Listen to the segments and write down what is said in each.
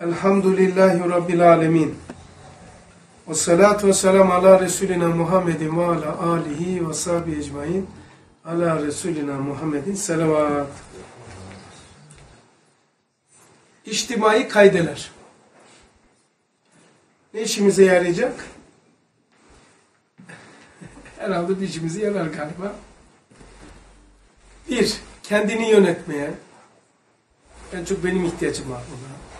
Elhamdülillahi Rabbil alemin. Ve salatu ve selam ala Resulina Muhammedin ve ala alihi ve sahibi ecmain. Ala Resulina Muhammedin selavat. İçtimai kaydeler. Ne işimize yarayacak? Herhalde bir işimize yarar galiba. Bir, kendini yönetmeye. En çok benim ihtiyacım var buna.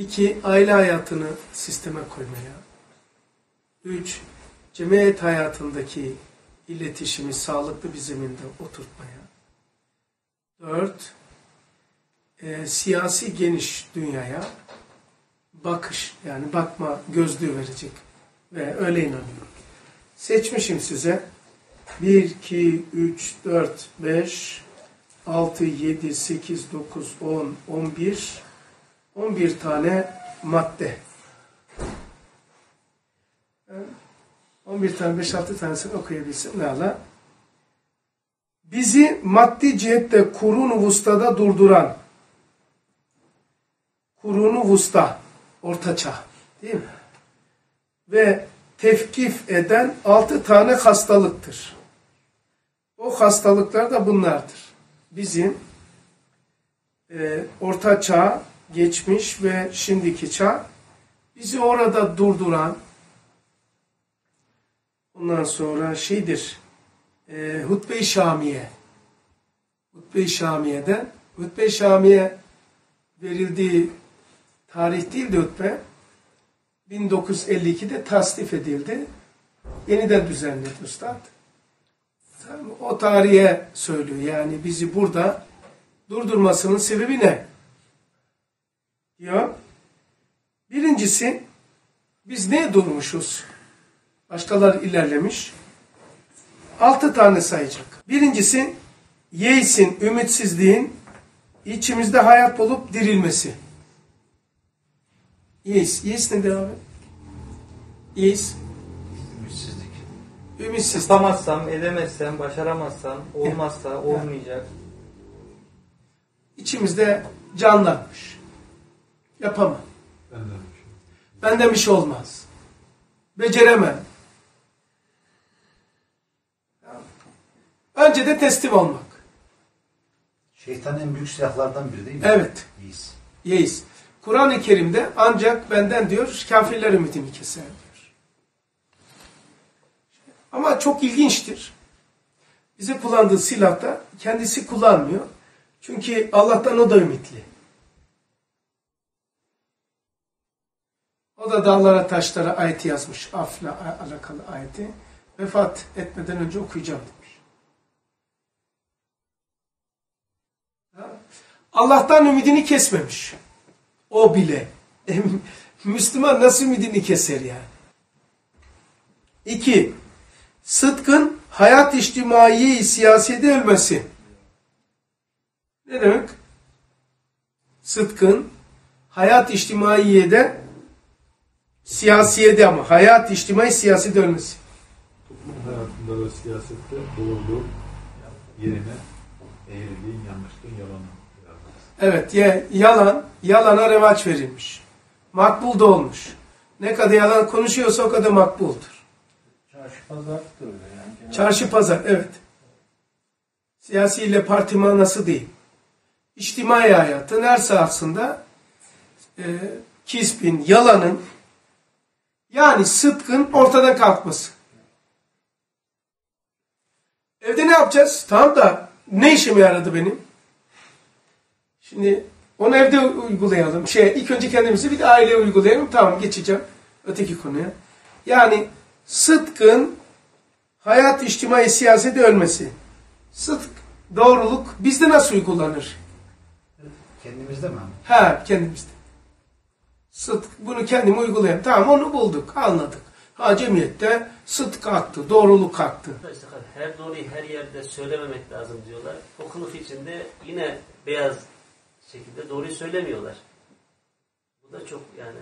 İki, aile hayatını sisteme koymaya. Üç, cemiyet hayatındaki iletişimi sağlıklı bir zeminde oturtmaya. Dört, e, siyasi geniş dünyaya bakış yani bakma gözlüğü verecek ve öyle inanıyorum. Seçmişim size 1, 2, 3, 4, 5, 6, 7, 8, 9, 10, 11, 11 tane madde. 11 tane, 5-6 tanesini okuyabilsem ne ala? Bizi maddi cihette kurun vustada durduran, kurunu vusta, ortaçağ değil mi? Ve tefkif eden altı tane hastalıktır. O hastalıklar da bunlardır. Bizim e, orta çağ, geçmiş ve şimdiki çağ bizi orada durduran ondan sonra şeydir e, Hutbe-i Şamiye Hutbe-i Şamiye'den Hutbe-i Şamiye verildiği tarih değil de hutbe 1952'de tasnif edildi. Yeniden düzenledi Üstad. O tarihe söylüyor. Yani bizi burada durdurmasının sebebi ne? Diyor. Birincisi biz neye durmuşuz? Başkaları ilerlemiş. Altı tane sayacak. Birincisi yeisin, ümitsizliğin içimizde hayat bulup dirilmesi. Yeis. Yeis nedir abi? Yeis. Ümitsizlik. Ümitsiz. Yapamazsam, edemezsem, başaramazsam, olmazsa, olmayacak. İçimizde canlanmış. Yapamam. Ben de. Benden bir şey olmaz. Beceremem. Önce de teslim olmak. Şeytan en büyük silahlardan biri değil mi? Evet. İyiyiz. Yeis. Kur'an-ı Kerim'de ancak benden diyor kafirler ümitini keser diyor. Ama çok ilginçtir. Bize kullandığı silahta kendisi kullanmıyor. Çünkü Allah'tan o da ümitli. O da dağlara taşlara ayeti yazmış. Afla alakalı ayeti. Vefat etmeden önce okuyacağım demiş. Allah'tan ümidini kesmemiş. O bile. Müslüman nasıl ümidini keser yani? İki, sıdkın hayat içtimai siyasete ölmesi. Ne demek? Sıdkın hayat içtimaiyede siyasiyede ama hayat içtimai siyasete ölmesi. toplum hayatında ve siyasette doğruluğun yerine eğriliğin, yanlışlığın, yalanın. Evet, ya, yalan, yalana revaç verilmiş. Makbul da olmuş. Ne kadar yalan konuşuyorsa o kadar makbuldur. Çarşı pazar da öyle yani. Çarşı pazar, evet. Siyasi ile parti manası değil. İçtimai hayatın her sahasında e, kisbin, yalanın yani sıdkın ortadan kalkması. Evde ne yapacağız? Tamam da ne işime yaradı benim? Şimdi onu evde uygulayalım. Şey, ilk önce kendimizi bir de aileye uygulayalım. Tamam geçeceğim öteki konuya. Yani sıdkın hayat içtimai siyasete ölmesi. Sıdk, doğruluk bizde nasıl uygulanır? Kendimizde mi? Ha kendimizde. Sıdk bunu kendim uygulayayım. Tamam onu bulduk, anladık. Ha cemiyette sıdk aktı, doğruluk aktı. İşte her doğruyu her yerde söylememek lazım diyorlar. O kılıf içinde yine beyaz şekilde doğruyu söylemiyorlar. Bu da çok yani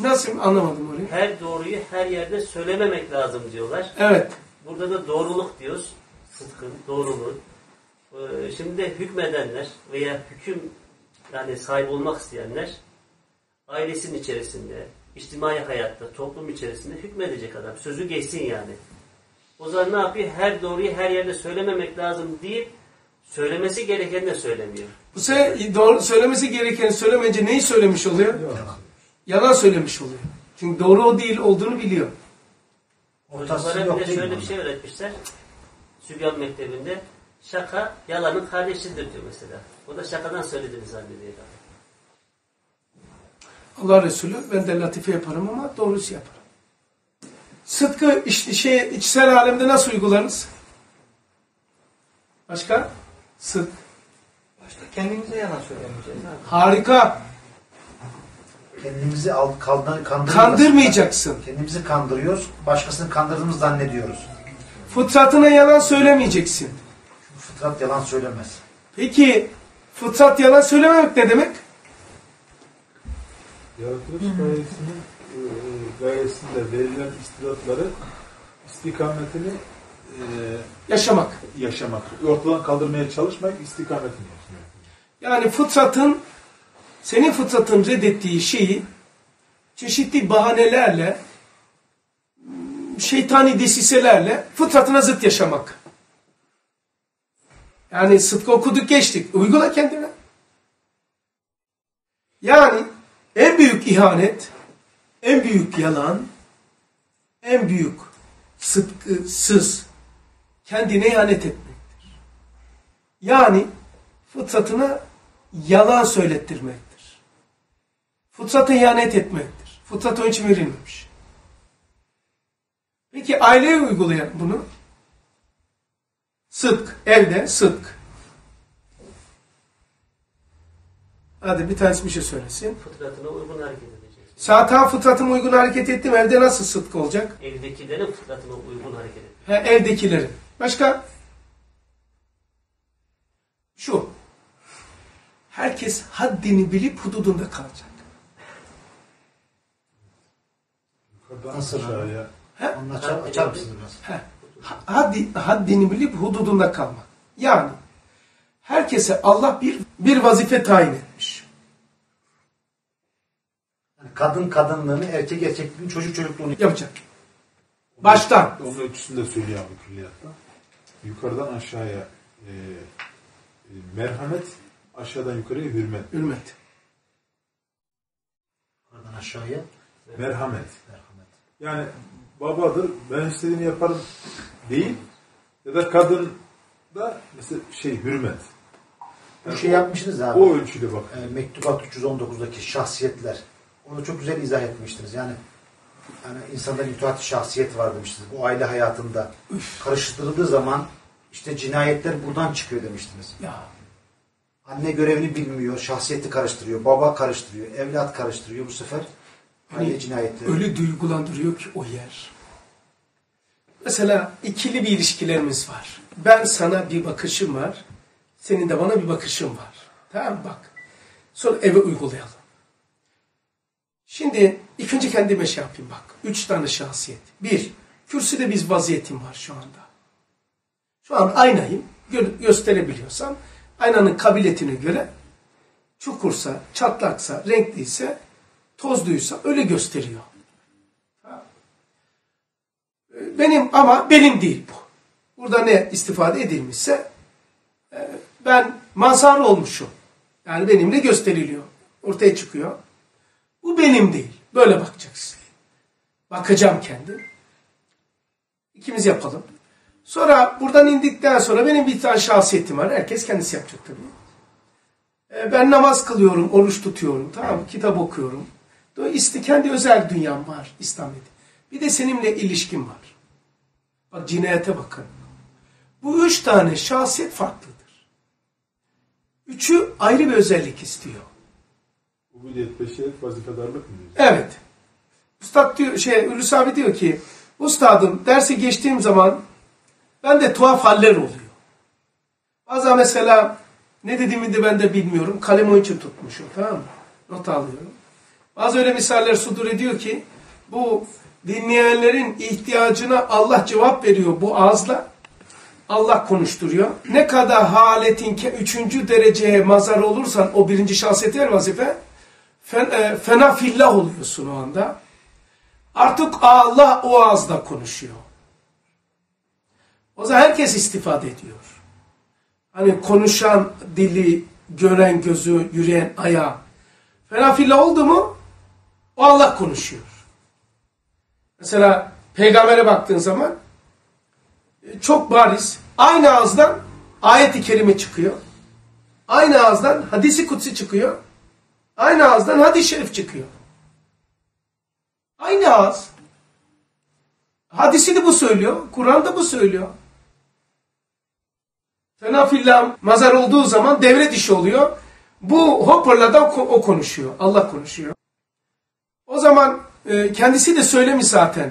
Nasıl anlamadım orayı? her doğruyu her yerde söylememek lazım diyorlar. Evet. Burada da doğruluk diyoruz. Sıdkın, doğruluğun. Ee, Şimdi de hükmedenler veya hüküm yani sahip olmak isteyenler ailesinin içerisinde, içtimai hayatta, toplum içerisinde hükmedecek adam. Sözü geçsin yani. O zaman ne yapıyor? Her doğruyu her yerde söylememek lazım deyip söylemesi gerekeni de söylemiyor. Bu sefer doğru söylemesi gereken söylemeyince neyi söylemiş oluyor? Yalan söylemiş oluyor. Çünkü doğru o değil olduğunu biliyor. Ortası Çocuklara yok bir de değil şöyle bir şey öğretmişler. Sübyan Mektebi'nde şaka yalanın kardeşidir diyor mesela. O da şakadan söylediğini zannediyor. Allah Resulü ben de latife yaparım ama doğrusu yaparım. Sıdkı işte şey, içsel alemde nasıl uygularız? Başka? Sıdk. Başta kendimize yalan söylemeyeceğiz abi. Harika. Kendimizi al, kaldır. Kandırmayacaksın. Kendimizi kandırıyoruz. Başkasını kandırdığımızı zannediyoruz. Fıtratına yalan söylemeyeceksin. Çünkü fıtrat yalan söylemez. Peki fıtrat yalan söylememek ne demek? Yaratılış gayesinin e, gayesinde verilen istidatları istikametini e, Yaşamak. yaşamak. Ortadan kaldırmaya çalışmak istikametini yaşamak. Yani fıtratın, senin fıtratın reddettiği şeyi çeşitli bahanelerle, şeytani desiselerle fıtratına zıt yaşamak. Yani sıdkı okuduk geçtik. Uygula kendine. Yani en büyük ihanet, en büyük yalan, en büyük sıdkısız kendine ihanet etmektir. Yani fıtratına yalan söylettirmektir. Fıtrata ihanet etmektir. Fıtrat onun için verilmemiş. Peki aileye uygulayan bunu? Sıdk, evde sıdk. Hadi bir tanesi bir şey söylesin. Fıtratına uygun hareket edecek. Zaten fıtratıma uygun hareket ettim. Evde nasıl sıdk olacak? Evdekilerin fıtratına uygun hareket edecek. He, evdekilerin. Başka? Şu. Herkes haddini bilip hududunda kalacak. Nasıl? aşağıya He? Açar, biraz? Haddi, haddini bilip hududunda kalmak. Yani herkese Allah bir bir vazife tayin etmiş. Yani kadın kadınlığını, erkek erkekliğini, çocuk çocukluğunu Yapacak. Baştan. Onun ölçüsünü de söylüyor abi külliyatta. Yukarıdan aşağıya e, e, merhamet, aşağıdan yukarıya hürmet. Hürmet. Oradan aşağıya Merhamet. merhamet. Yani babadır, ben istediğini yaparım değil. Ya da kadın da mesela şey hürmet. Bu şey yapmışsınız abi. O ölçüde bak. e, Mektubat 319'daki şahsiyetler. Onu çok güzel izah etmiştiniz. Yani yani insanda itaat şahsiyet var demiştiniz. Bu aile hayatında karıştırıldığı zaman işte cinayetler buradan çıkıyor demiştiniz. Ya Anne görevini bilmiyor, şahsiyeti karıştırıyor, baba karıştırıyor, evlat karıştırıyor bu sefer. Aile cinayetleri. öyle duygulandırıyor ki o yer. Mesela ikili bir ilişkilerimiz var. Ben sana bir bakışım var. Senin de bana bir bakışın var. Tamam bak. Sonra eve uygulayalım. Şimdi ilk önce kendime şey yapayım bak. Üç tane şahsiyet. Bir, kürsüde bir vaziyetim var şu anda. Şu an aynayım. Gö- gösterebiliyorsam aynanın kabiliyetine göre çukursa, çatlaksa, renkliyse, tozluysa öyle gösteriyor. Benim ama benim değil bu. Burada ne istifade edilmişse e, ben mazhar olmuşum. Yani benimle gösteriliyor. Ortaya çıkıyor. Bu benim değil. Böyle bakacaksın. Bakacağım kendim. İkimiz yapalım. Sonra buradan indikten sonra benim bir tane şahsiyetim var. Herkes kendisi yapacak tabii. E, Ben namaz kılıyorum, oruç tutuyorum, tamam mı? Kitap okuyorum. Dolayısıyla kendi özel dünyam var İslam'da. Bir de seninle ilişkim var. Bak cinayete bakın. Bu üç tane şahsiyet farklıdır. Üçü ayrı bir özellik istiyor. Ubudiyet, beşeret, vazifedarlık mı? Evet. Üstad diyor, şey, Hulusi abi diyor ki, Üstadım dersi geçtiğim zaman ben de tuhaf haller oluyor. Bazen mesela ne dediğimi de ben de bilmiyorum. Kalem için tutmuşum tamam mı? Not alıyorum. Bazı öyle misaller sudur ediyor ki bu dinleyenlerin ihtiyacına Allah cevap veriyor bu ağızla. Allah konuşturuyor. Ne kadar haletin üçüncü dereceye mazar olursan o birinci şahsiyete vazife fena fillah oluyorsun o anda. Artık Allah o ağızda konuşuyor. O zaman herkes istifade ediyor. Hani konuşan dili, gören gözü, yürüyen ayağı. Fena fillah oldu mu o Allah konuşuyor. Mesela peygambere baktığın zaman e, çok bariz. Aynı ağızdan ayet-i kerime çıkıyor. Aynı ağızdan hadisi kutsi çıkıyor. Aynı ağızdan hadis-i şerif çıkıyor. Aynı ağız. Hadisi de bu söylüyor. Kur'an da bu söylüyor. Fenafillah mazar olduğu zaman devre dişi oluyor. Bu hoparlardan o konuşuyor. Allah konuşuyor. O zaman e, kendisi de söylemiş zaten.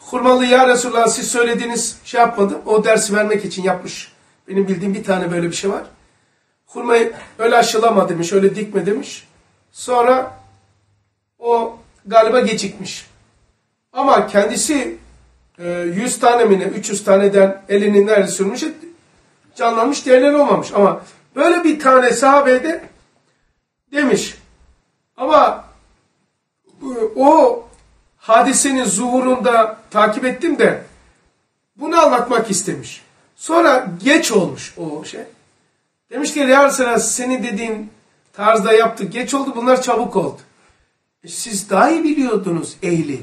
Hurmalı ya Resulallah siz söylediğiniz şey yapmadım. O dersi vermek için yapmış. Benim bildiğim bir tane böyle bir şey var. Hurmayı öyle aşılama demiş, öyle dikme demiş. Sonra o galiba gecikmiş. Ama kendisi e, 100 tane mi ne, 300 taneden elini nerede sürmüş, canlanmış, diğerleri olmamış. Ama böyle bir tane sahabede demiş. Ama e, o hadisenin zuhurunda takip ettim de bunu anlatmak istemiş. Sonra geç olmuş o şey. Demiş ki ya Resulallah senin dediğin tarzda yaptık. Geç oldu bunlar çabuk oldu. E siz daha iyi biliyordunuz ehli.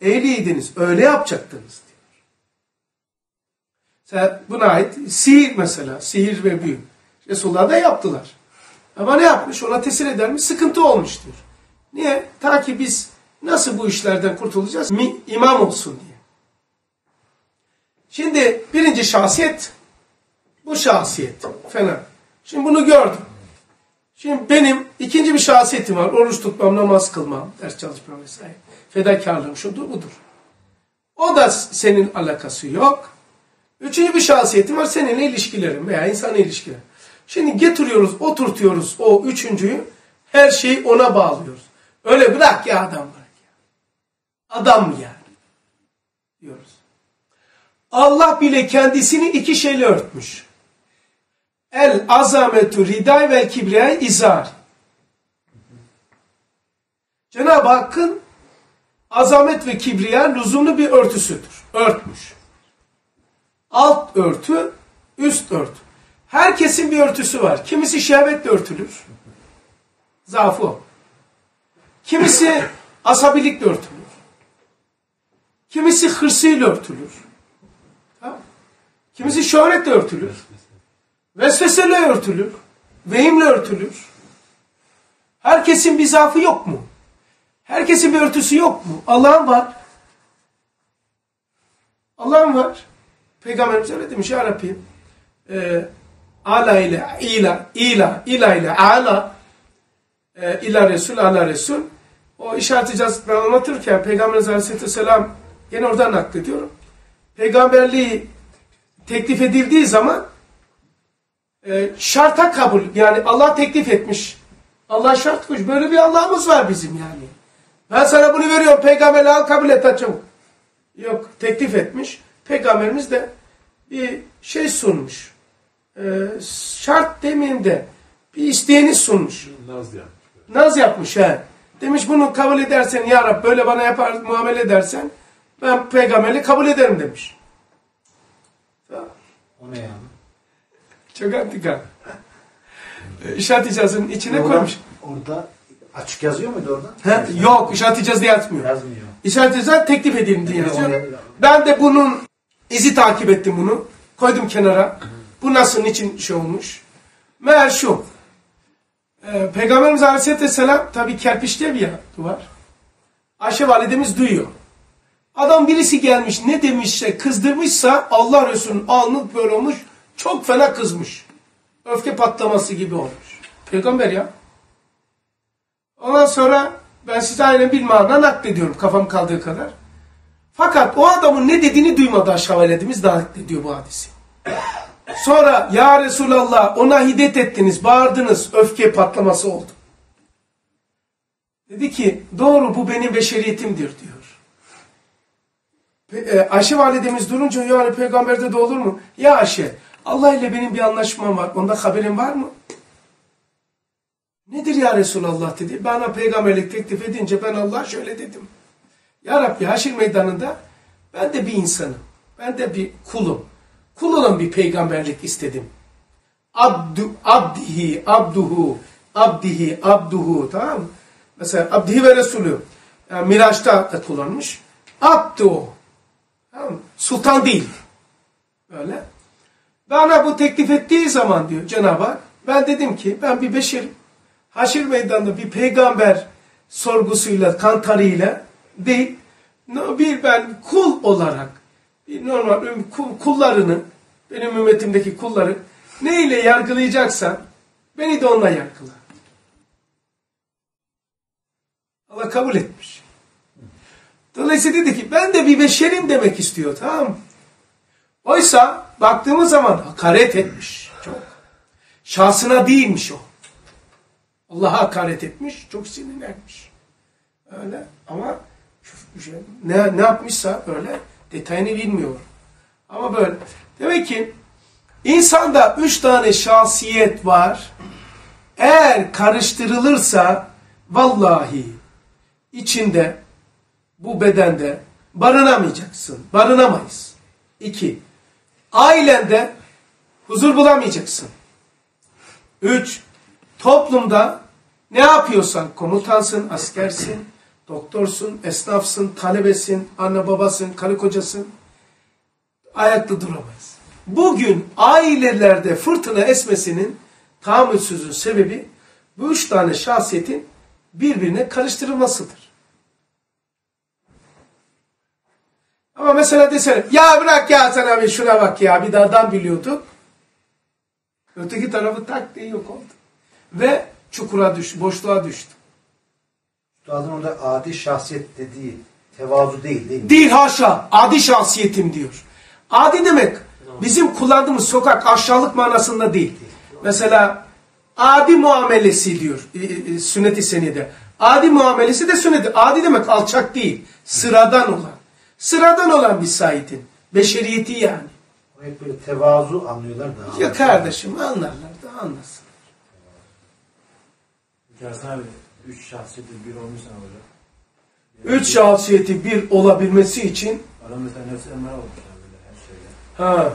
Ehliydiniz. Öyle yapacaktınız diyor. Buna ait sihir mesela. Sihir ve büyü. Resulullah da yaptılar. Ama ne yapmış? Ona tesir eder mi? Sıkıntı olmuş diyor. Niye? Ta ki biz nasıl bu işlerden kurtulacağız? Mi, imam olsun diye. Şimdi birinci şahsiyet bu şahsiyet. Fena. Şimdi bunu gördüm. Şimdi benim ikinci bir şahsiyetim var. Oruç tutmam, namaz kılmam, ders çalışmam vesaire. Fedakarlığım şudur budur. O da senin alakası yok. Üçüncü bir şahsiyetim var. Seninle ilişkilerim veya insan ilişkilerim. Şimdi getiriyoruz, oturtuyoruz o üçüncüyü. Her şeyi ona bağlıyoruz. Öyle bırak ya adam bırak ya. Adam yani. Diyoruz. Allah bile kendisini iki şeyle örtmüş. El azametu riday ve kibriyay izar. Cenab-ı Hakk'ın azamet ve kibriya lüzumlu bir örtüsüdür. Örtmüş. Alt örtü, üst örtü. Herkesin bir örtüsü var. Kimisi şehvetle örtülür. Zaafı o. Kimisi asabilikle örtülür. Kimisi hırsıyla örtülür. Kimisi şöhretle örtülür. Vesveseyle örtülür. Vehimle örtülür. Herkesin bir zaafı yok mu? Herkesin bir örtüsü yok mu? Allah'ın var. Allah'ın var. Peygamberimiz öyle demiş ya Rabbi. E, ala ile ila, ila, ila ile ala e, ila Resul, ala Resul. O işaret icazını anlatırken Peygamberimiz Aleyhisselam yine oradan naklediyorum. Peygamberliği teklif edildiği zaman e, şarta kabul. Yani Allah teklif etmiş. Allah şart koymuş. Böyle bir Allah'ımız var bizim yani. Ben sana bunu veriyorum. Peygamberle al kabul et çabuk. Yok. Teklif etmiş. Peygamberimiz de bir şey sunmuş. E, şart demeyeyim de bir isteğini sunmuş. Naz yapmış. Naz yapmış he. Demiş bunu kabul edersen ya Rab böyle bana yapar muamele edersen ben peygamberliği kabul ederim demiş. O ne yani? Çok antika. İşaret icazının içine Orada- koymuş. Orada açık yazıyor muydu orada? He? Yok işaret icazı yatmıyor. Yazmıyor. İşaret icazı teklif edildi diye yazıyor. Ben de bunun izi takip ettim bunu. Koydum kenara. Bu nasıl için şey olmuş? Meğer şu. Ee, Peygamberimiz Aleyhisselam tabi kerpiçli ev ya duvar. Ayşe validemiz duyuyor. Adam birisi gelmiş ne demişse kızdırmışsa Allah Resulü'nün alnı böyle olmuş. Çok fena kızmış. Öfke patlaması gibi olmuş. Peygamber ya. Ondan sonra ben size aynen bilmem naklediyorum kafam kaldığı kadar. Fakat o adamın ne dediğini duymadı aşağı veledimiz naklediyor bu hadisi. Sonra ya Resulallah ona hiddet ettiniz, bağırdınız, öfke patlaması oldu. Dedi ki doğru bu benim beşeriyetimdir diyor. Pe- e, Ayşe validemiz durunca yani peygamberde de olur mu? Ya Ayşe Allah ile benim bir anlaşmam var. Onda haberin var mı? Nedir ya Resulallah dedi. Bana peygamberlik teklif edince ben Allah şöyle dedim. Ya Rabbi haşir meydanında ben de bir insanım. Ben de bir kulum. Kul olan bir peygamberlik istedim. Abdu, abdihi, abduhu, abdihi, abduhu tamam mı? Mesela abdihi ve Resulü. Yani Miraç'ta da kullanmış. Abdu. Tamam mı? Sultan değil. Öyle. Bana bu teklif ettiği zaman diyor Cenab-ı Hak, ben dedim ki ben bir beşerim. Haşir meydanında bir peygamber sorgusuyla, kantarıyla değil, bir ben kul olarak, bir normal kullarını, benim ümmetimdeki kulları neyle yargılayacaksan beni de onunla yargıla. Allah kabul etmiş. Dolayısıyla dedi ki ben de bir beşerim demek istiyor tamam mı? Oysa baktığımız zaman hakaret etmiş çok. Şahsına değilmiş o. Allah'a hakaret etmiş, çok sinirlenmiş. Öyle ama ne, ne yapmışsa öyle detayını bilmiyor. Ama böyle. Demek ki insanda üç tane şahsiyet var. Eğer karıştırılırsa vallahi içinde bu bedende barınamayacaksın. Barınamayız. İki, ailende huzur bulamayacaksın. Üç, toplumda ne yapıyorsan komutansın, askersin, doktorsun, esnafsın, talebesin, anne babasın, karı kocasın ayakta duramayız. Bugün ailelerde fırtına esmesinin tahammülsüzlüğün sebebi bu üç tane şahsiyetin birbirine karıştırılmasıdır. Ama mesela desene ya bırak ya sen abi şuna bak ya bir de adam biliyorduk. Öteki tarafı tak diye yok oldu. Ve çukura düştü, boşluğa düştü. Üstadın orada adi şahsiyet dediği tevazu değil değil mi? Değil haşa, adi şahsiyetim diyor. Adi demek bizim kullandığımız sokak aşağılık manasında değil. Mesela adi muamelesi diyor sünnet-i senide. Adi muamelesi de sünnet. Adi demek alçak değil, sıradan olan. Sıradan olan bir Said'in. Beşeriyeti yani. O hep böyle tevazu anlıyorlar da. Ya kardeşim anlarlar da anlasın. Yasin abi, üç şahsiyeti bir olmuş sana hocam. Üç şahsiyeti bir olabilmesi için Adam mesela nefsi emre olmuş böyle her şeyle. ha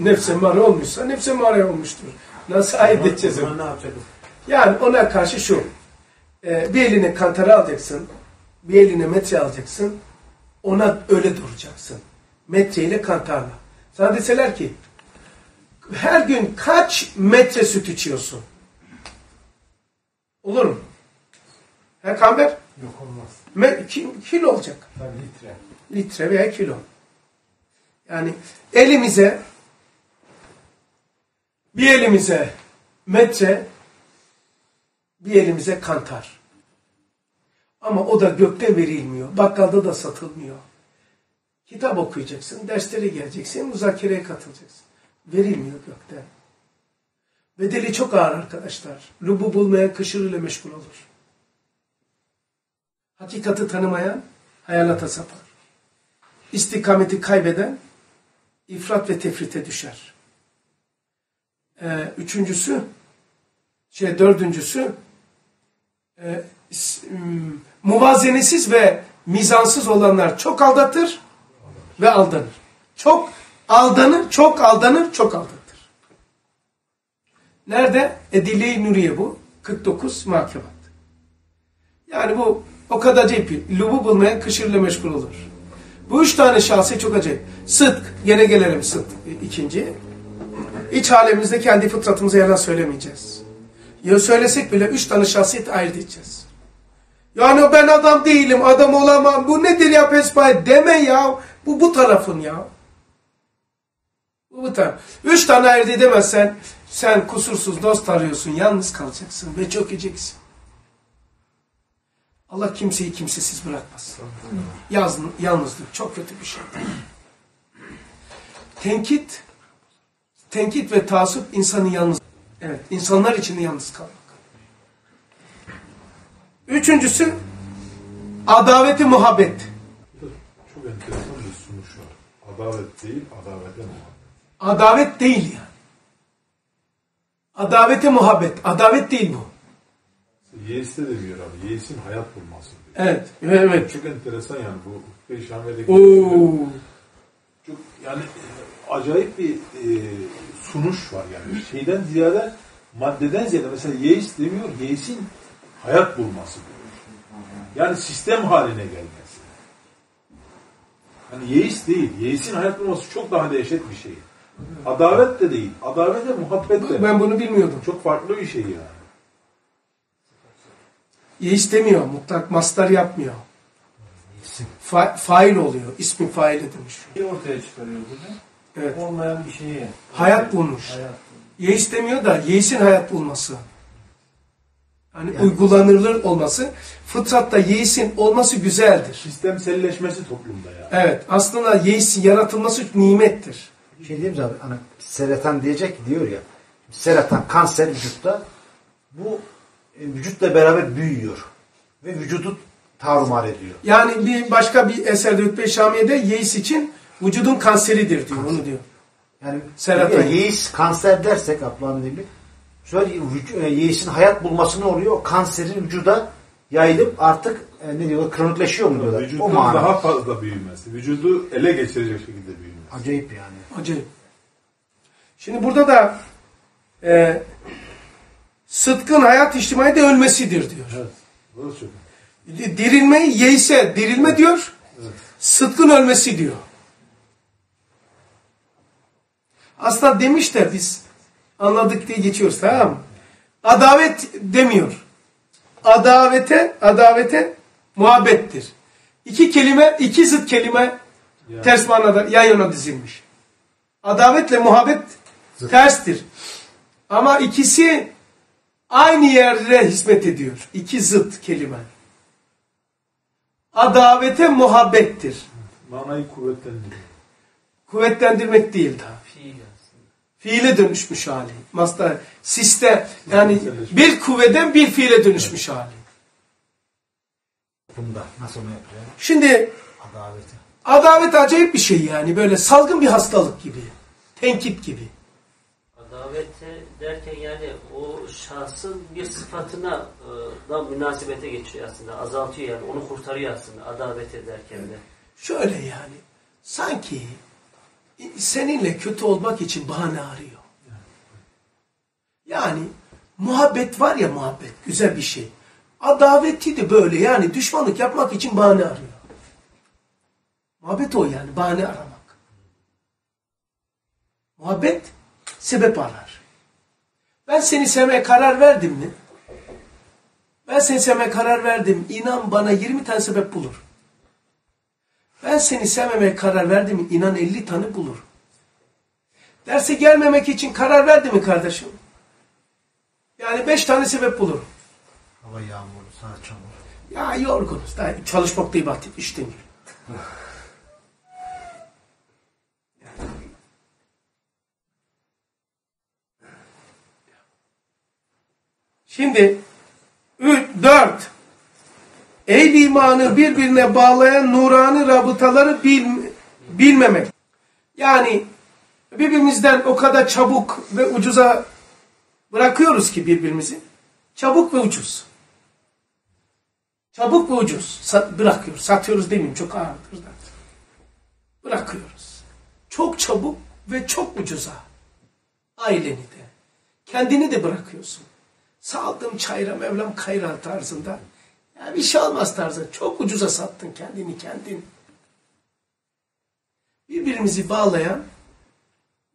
nefse mare olmuşsa nefse mare olmuştur. Nasıl ayırt edeceğiz zaman ne yapacak? Yani ona karşı şu. e, bir eline kantara alacaksın. Bir eline metre alacaksın. Ona öyle duracaksın. Metre ile kantarla. Sana deseler ki her gün kaç metre süt içiyorsun? Olur mu? He Kamber? Yok olmaz. Me- ki- kilo olacak. Tabii litre. litre veya kilo. Yani elimize bir elimize metre bir elimize kantar. Ama o da gökte verilmiyor. Bakkalda da satılmıyor. Kitap okuyacaksın, derslere geleceksin, müzakereye katılacaksın. Verilmiyor gökten. Bedeli çok ağır arkadaşlar. Lubu bulmayan kışır ile meşgul olur. Hakikati tanımayan hayalata sapar. İstikameti kaybeden ifrat ve tefrite düşer. Ee, üçüncüsü, şey dördüncüsü, e, muvazenesiz ve mizansız olanlar çok aldatır ve aldanır. Çok aldanır, çok aldanır, çok aldatır. Nerede? Edile-i Nuriye bu. 49 mahkemat. Yani bu o kadar acayip. Lubu bulmaya kışırla meşgul olur. Bu üç tane şahsi çok acayip. Sıdk, gene gelelim sıdk ikinci. İç halimizde kendi fıtratımıza yalan söylemeyeceğiz. Ya söylesek bile üç tane şahsiyet ayırt edeceğiz. Yani ben adam değilim, adam olamam, bu nedir ya pespaye deme ya. Bu bu tarafın ya. Bu bu taraf. Üç tane ayırt edemezsen sen kusursuz dost arıyorsun, yalnız kalacaksın ve çökeceksin. Allah kimseyi kimsesiz bırakmaz. Yaz, yalnızlık çok kötü bir şey. Tenkit, tenkit ve taassup insanı yalnız. Evet, insanlar içinde yalnız kalmak. Üçüncüsü, adaveti muhabbet. Çok enteresan bir sunuş var. Adalet değil, adavete muhabbet. Adavet değil yani. Adavete muhabbet. Adavet değil bu. Yeis'te de diyor abi. Yeis'in hayat bulması diyor. Evet. Evet. Çok enteresan yani bu Peyşame'deki. Oo. Çok yani e, acayip bir e, sunuş var yani. Şeyden ziyade maddeden ziyade mesela Yeis demiyor. Yeis'in hayat bulması diyor. Yani sistem haline gelmesi. Hani Yeis değil. Yeis'in hayat bulması çok daha dehşet bir şey. Adalet de değil. Adalet de muhabbet de. Ben bunu bilmiyordum. Çok farklı bir şey yani. Ye istemiyor. Mutlak mastar yapmıyor. Fa fail oluyor. İsmi faile dönüşüyor. Bir ortaya çıkarıyor burada. Evet. Olmayan bir şeyi. Hayat bulmuş. Hayat. Ye istemiyor da yeis'in hayat bulması. Yani, uygulanırlar olması. Fıtratta yeis'in olması güzeldir. Sistemselleşmesi toplumda ya. Evet. Aslında yeis'in yaratılması nimettir. Şey diyeyim abi hani seratan diyecek diyor ya seratan kanser vücutta bu e, vücutla beraber büyüyor ve vücudu tarumar ediyor. Yani bir başka bir eserde Hütbe Şamiye'de yeis için vücudun kanseridir diyor. Onu diyor. Yani Seratan. yeis kanser dersek Abdülhamid İbni e, yeisin hayat bulması ne oluyor? O kanserin vücuda yayılıp artık e, ne diyorlar kronikleşiyor mu diyorlar. O Vücudun mana. daha fazla büyümesi. Vücudu ele geçirecek şekilde büyümesi. Acayip yani. Acayip. Şimdi burada da e, sıtkın hayat içtimai de ölmesidir diyor. Evet. Bu da çok. Dirilmeyi yeise dirilme diyor. Sıtkın ölmesi diyor. Aslında demiş de biz anladık diye geçiyoruz tamam mı? Adavet demiyor. Adavete, adavete muhabbettir. İki kelime, iki zıt kelime Ya. ters manada yan yana dizilmiş. Adavetle muhabbet terstir. Ama ikisi aynı yerde hizmet ediyor. İki zıt kelime. Adavete muhabbettir. Manayı kuvvetlendiriyor. Kuvvetlendirmek değil daha. Fiile dönüşmüş hali. Mastar, siste yani bir kuvveden bir fiile dönüşmüş hali. Bunda nasıl onu yapıyor? Şimdi Adaveti. adavet acayip bir şey yani. Böyle salgın bir hastalık gibi. Tenkit gibi. Adavete derken yani o şahsın bir sıfatına e, da münasebete geçiyor aslında. Azaltıyor yani. Onu kurtarıyor aslında adavete derken de. Şöyle yani. Sanki seninle kötü olmak için bahane arıyor. Yani muhabbet var ya muhabbet. Güzel bir şey. Adaveti de böyle yani düşmanlık yapmak için bahane arıyor. Muhabbet o yani bahane aramak. Muhabbet sebep arar. Ben seni sevmeye karar verdim mi? Ben seni sevmeye karar verdim. İnan bana 20 tane sebep bulur. Ben seni sevmemeye karar verdim? İnan 50 tane bulur. Derse gelmemek için karar verdi mi kardeşim? Yani 5 tane sebep bulur. Hava yağmurlu, saat çamur. Ya yorgunuz. Daha çalışmak da ibadet. İş değil. Şimdi 3, 4 Ehl imanı birbirine bağlayan nurani rabıtaları bil, bilmemek. Yani birbirimizden o kadar çabuk ve ucuza bırakıyoruz ki birbirimizi. Çabuk ve ucuz. Çabuk ve ucuz. Sat, bırakıyoruz. Satıyoruz demeyeyim çok ağırdır da. Bırakıyoruz. Çok çabuk ve çok ucuza. Aileni de. Kendini de bırakıyorsun. Saldım çayra Mevlam kayra tarzında. Ya bir şey olmaz tarzında. Çok ucuza sattın kendini kendin. Birbirimizi bağlayan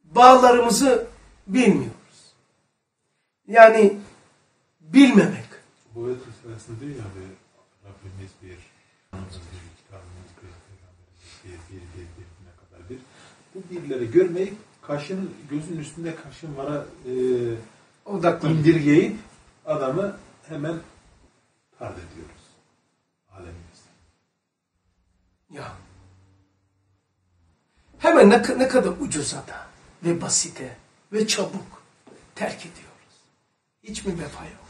bağlarımızı bilmiyoruz. Yani bilmemek. Bu diyor ya abi Rabbimiz bir, Tanrımız bir, kitabımız bir, bir, bir, bir, bir, ne kadar bir. Bu birleri görmeyip kaşın, gözün üstünde kaşın vara e, Odaklan. indirgeyip adamı hemen tard ediyoruz. Alemimiz. Ya. Hemen ne, ne kadar ucuza da ve basite ve çabuk terk ediyoruz. Hiç mi vefa yok?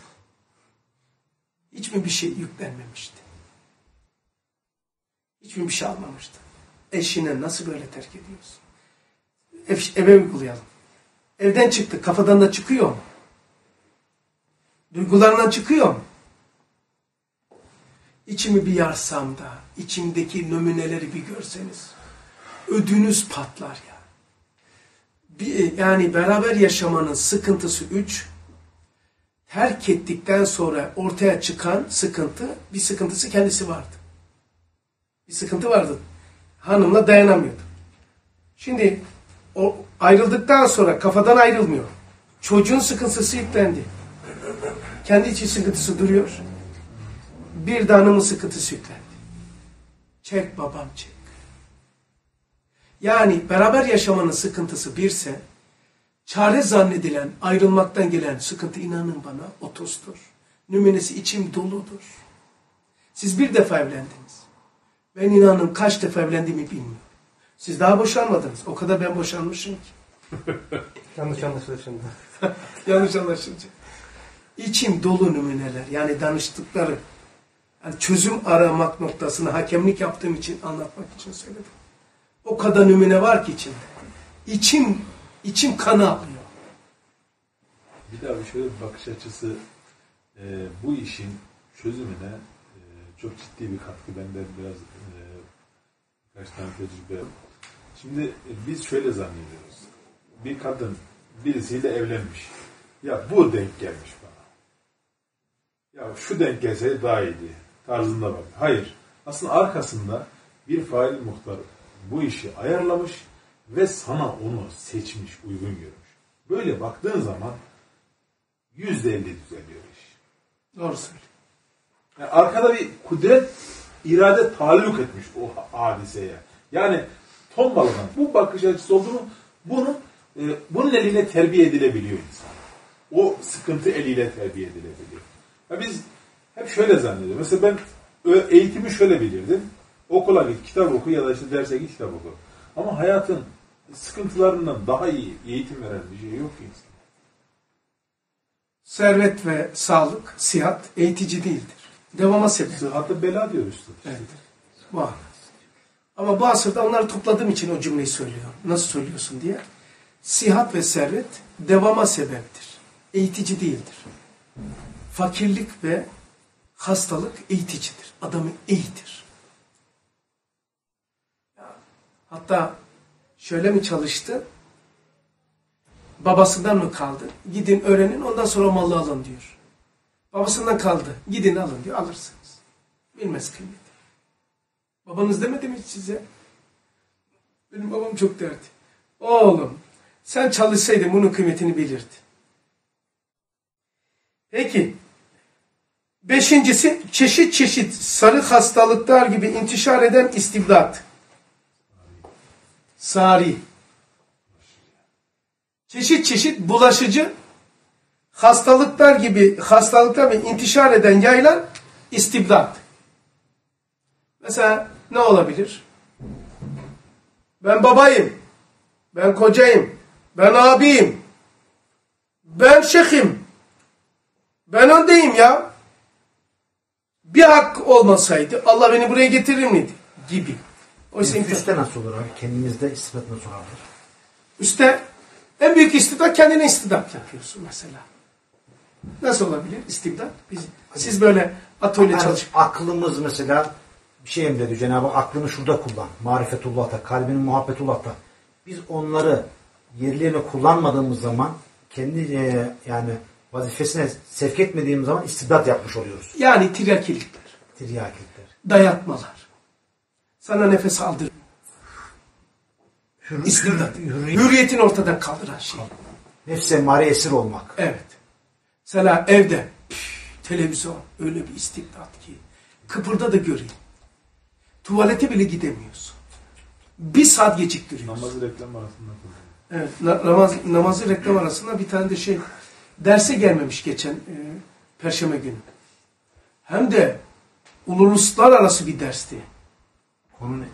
Hiç mi bir şey yüklenmemişti? Hiç mi bir şey almamıştı? Eşine nasıl böyle terk ediyorsun? Ev, eve uygulayalım. Evden çıktı, kafadan da çıkıyor mu? Duygularından çıkıyor mu? İçimi bir yarsam da, içimdeki nümuneleri bir görseniz, ödünüz patlar ya. Bir, yani beraber yaşamanın sıkıntısı üç, terk ettikten sonra ortaya çıkan sıkıntı, bir sıkıntısı kendisi vardı. Bir sıkıntı vardı. Hanımla dayanamıyordu. Şimdi o ayrıldıktan sonra kafadan ayrılmıyor. Çocuğun sıkıntısı yüklendi. Kendi için sıkıntısı duruyor. Bir de hanımın sıkıntısı yüklendi. Çek babam çek. Yani beraber yaşamanın sıkıntısı birse, çare zannedilen, ayrılmaktan gelen sıkıntı inanın bana otostur. Nümunesi içim doludur. Siz bir defa evlendiniz. Ben inanın kaç defa evlendiğimi bilmiyorum. Siz daha boşanmadınız. O kadar ben boşanmışım ki. Yanlış anlaşılır şimdi. Yanlış anlaşılacak. İçim dolu nümuneler. Yani danıştıkları. Yani çözüm aramak noktasını hakemlik yaptığım için anlatmak için söyledim. O kadar nümune var ki içimde. İçim, içim kanı alıyor. Bir daha bir şöyle bir bakış açısı e, bu işin çözümüne e, çok ciddi bir katkı benden biraz e, birkaç tane tecrübe. Şimdi e, biz şöyle zannediyoruz. Bir kadın birisiyle evlenmiş. Ya bu denk gelmiş bana. Ya şu denk gelse daha iyiydi. Tarzında bak. Hayır. Aslında arkasında bir fail muhtar bu işi ayarlamış ve sana onu seçmiş, uygun görmüş. Böyle baktığın zaman yüzde elli düzeliyor iş. Doğru söylüyor. Yani arkada bir kudret, irade taalluk etmiş o hadiseye. Yani ton balığından bu bakış açısı olduğunu bunun e, bunun eliyle terbiye edilebiliyor insan. O sıkıntı eliyle terbiye edilebiliyor. Ya biz hep şöyle zannediyoruz. Mesela ben eğitimi şöyle bilirdim. Okula git, kitap oku ya da işte derse git kitap oku. Ama hayatın sıkıntılarından daha iyi eğitim veren bir şey yok ki. Servet ve sağlık, sihat eğitici değildir. Devama sebep. Sıhhatı bela diyor üstad. Evet. Anlamda. Ama bu asırda onları topladığım için o cümleyi söylüyorum. Nasıl söylüyorsun diye. Sihat ve servet devama sebeptir. Eğitici değildir. Fakirlik ve hastalık eğiticidir. Adamı eğitir. Hatta şöyle mi çalıştı? Babasından mı kaldı? Gidin öğrenin ondan sonra malı alın diyor. Babasından kaldı. Gidin alın diyor. Alırsınız. Bilmez kıymeti. Babanız demedi mi size? Benim babam çok derdi. Oğlum sen çalışsaydın bunun kıymetini bilirdi. Peki. Beşincisi çeşit çeşit sarı hastalıklar gibi intişar eden istibdat. Sari. Çeşit çeşit bulaşıcı hastalıklar gibi hastalıklar ve intişar eden yayılan istibdat. Mesela ne olabilir? Ben babayım. Ben kocayım. Ben abiyim. Ben şeyhim. Ben öndeyim ya. Bir hak olmasaydı Allah beni buraya getirir miydi? Gibi. Oysa Üste nasıl olur abi? Kendimizde ispat nasıl olabilir? Üste en büyük istidat kendine istidat yapıyorsun mesela. Nasıl olabilir istibdat? Biz, siz böyle atölye Yani çalış. aklımız mesela bir şey emrediyor. Cenab-ı aklını şurada kullan. Marifetullah'ta, kalbinin muhabbetullah'ta. Biz onları yerlerine kullanmadığımız zaman kendi e, yani vazifesine sevk etmediğimiz zaman istibdat yapmış oluyoruz. Yani tiryakilikler, Tiryakilikler. dayatmalar. Sana nefes aldır. Hür, İstibdat. hür- Hürriyetin ortadan kaldıran şey. nefse mare esir olmak. Evet. Mesela evde püf, televizyon öyle bir istibdat ki kıpırda da göreyim. Tuvalete bile gidemiyorsun. Bir saat geciktiriyorsun. Namazı reklam arasında. Evet, na- namaz, namazı reklam arasında bir tane de şey derse gelmemiş geçen e, perşembe günü. Hem de uluslararası bir dersti. Konu ne?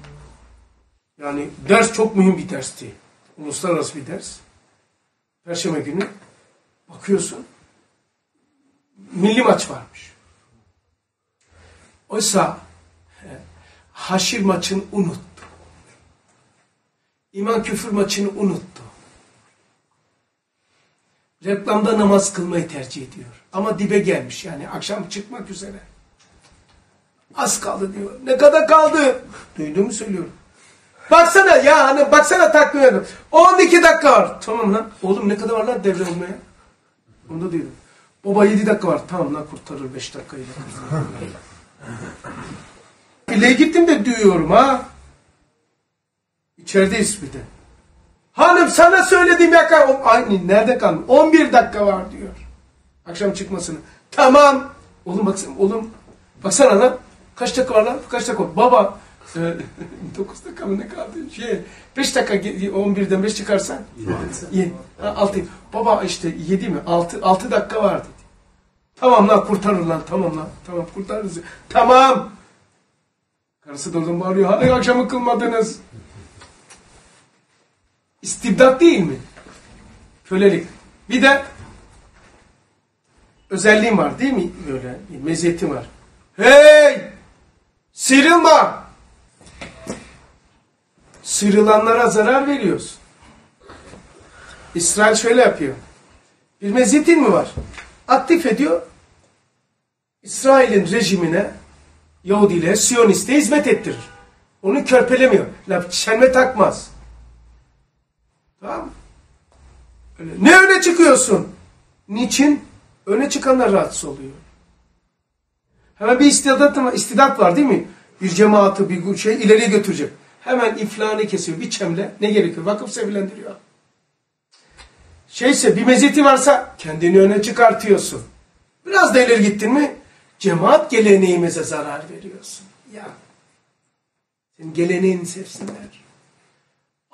Yani ders çok mühim bir dersti. Uluslararası bir ders. Perşembe günü bakıyorsun milli maç varmış. Oysa e, haşir maçını unuttu. İman küfür maçını unuttu. Reklamda namaz kılmayı tercih ediyor. Ama dibe gelmiş yani akşam çıkmak üzere. Az kaldı diyor. Ne kadar kaldı? Duyduğumu söylüyorum. Baksana ya hani baksana takvime. 12 dakika var. Tamam lan. Oğlum ne kadar var lan devre olmaya? Onu da duydum. Baba 7 dakika var. Tamam lan kurtarır 5 dakikayı. Bile gittim de duyuyorum ha. İçerideyiz bir de. Hanım sana söylediğim yakar. Aynı nerede kaldın? 11 dakika var diyor. Akşam çıkmasını. Tamam. Oğlum baksana oğlum. Baksana lan. Kaç dakika var lan? Kaç dakika var? Baba. E, 9 dakika mı ne kaldı? Şey, 5 dakika 11'den 5 çıkarsan. 7. 6. Baba işte 7 mi? 6, 6 dakika var dedi. Tamam lan kurtarır lan. Tamam lan. Tamam kurtarırız. Tamam. Karısı da oradan bağırıyor. Hadi akşamı kılmadınız. İstibdat değil mi? Kölelik. Bir de özelliğim var değil mi? Böyle meziyetim var. Hey! Sıyrılma! Sıyrılanlara zarar veriyorsun. İsrail şöyle yapıyor. Bir meziyetin mi var? Aktif ediyor. İsrail'in rejimine Yahudilere, Siyonist'e hizmet ettirir. Onu körpelemiyor. Çelme takmaz. Tamam? Öyle. Ne öne çıkıyorsun? Niçin? Öne çıkanlar rahatsız oluyor. Hemen bir istidat, istidat var değil mi? Bir cemaati, bir şey ileriye götürecek. Hemen iflahını kesiyor. Bir çemle ne gerekiyor? Vakıf sevilendiriyor. Şeyse bir meziyeti varsa kendini öne çıkartıyorsun. Biraz da ileri gittin mi cemaat geleneğimize zarar veriyorsun. Ya senin geleneğini sevsinler.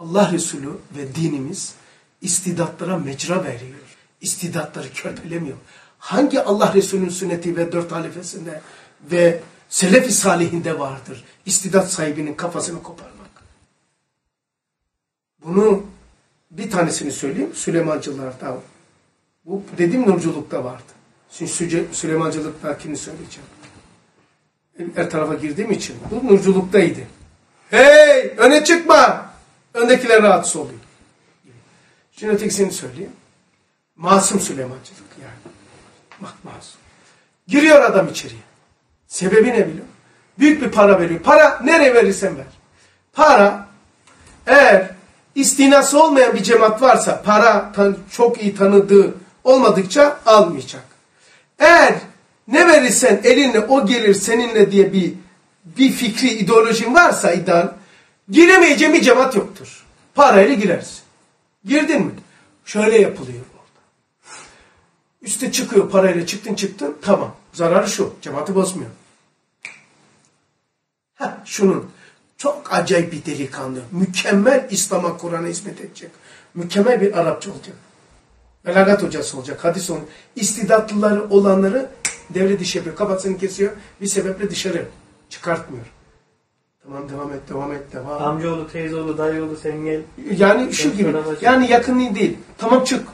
Allah Resulü ve dinimiz istidatlara mecra veriyor. İstidatları körpelemiyor. Hangi Allah Resulü'nün sünneti ve dört halifesinde ve selef-i salihinde vardır? İstidat sahibinin kafasını koparmak. Bunu bir tanesini söyleyeyim. Süleymancılarda. Bu dediğim nurculukta vardı. Şimdi Süleymancılıktakini söyleyeceğim. Her tarafa girdiğim için. Bu nurculuktaydı. Hey! Öne çıkma! Öndekiler rahatsız oluyor. Şimdi ötekisini söyleyeyim. Masum Süleymancılık yani. Bak masum. Giriyor adam içeriye. Sebebi ne biliyor? Büyük bir para veriyor. Para nereye verirsen ver. Para eğer istinası olmayan bir cemaat varsa para çok iyi tanıdığı olmadıkça almayacak. Eğer ne verirsen elinle o gelir seninle diye bir bir fikri ideolojin varsa ideal giremeyeceğin bir cemaat yoktur. Parayla girersin. Girdin mi? Şöyle yapılıyor orada. Üste çıkıyor parayla çıktın çıktın tamam. Zararı şu cemaati bozmuyor. Heh, şunun çok acayip bir delikanlı. Mükemmel İslam'a Kur'an'a hizmet edecek. Mükemmel bir Arapça olacak. Belagat hocası olacak. Hadis onun. İstidatlıları olanları devre dışı yapıyor. Kafasını kesiyor. Bir sebeple dışarı çıkartmıyor. Tamam devam et, devam et, devam. Amcaoğlu, teyzeoğlu, dayıoğlu, sengel. Yani şu gibi. Yani yakın değil. Tamam çık.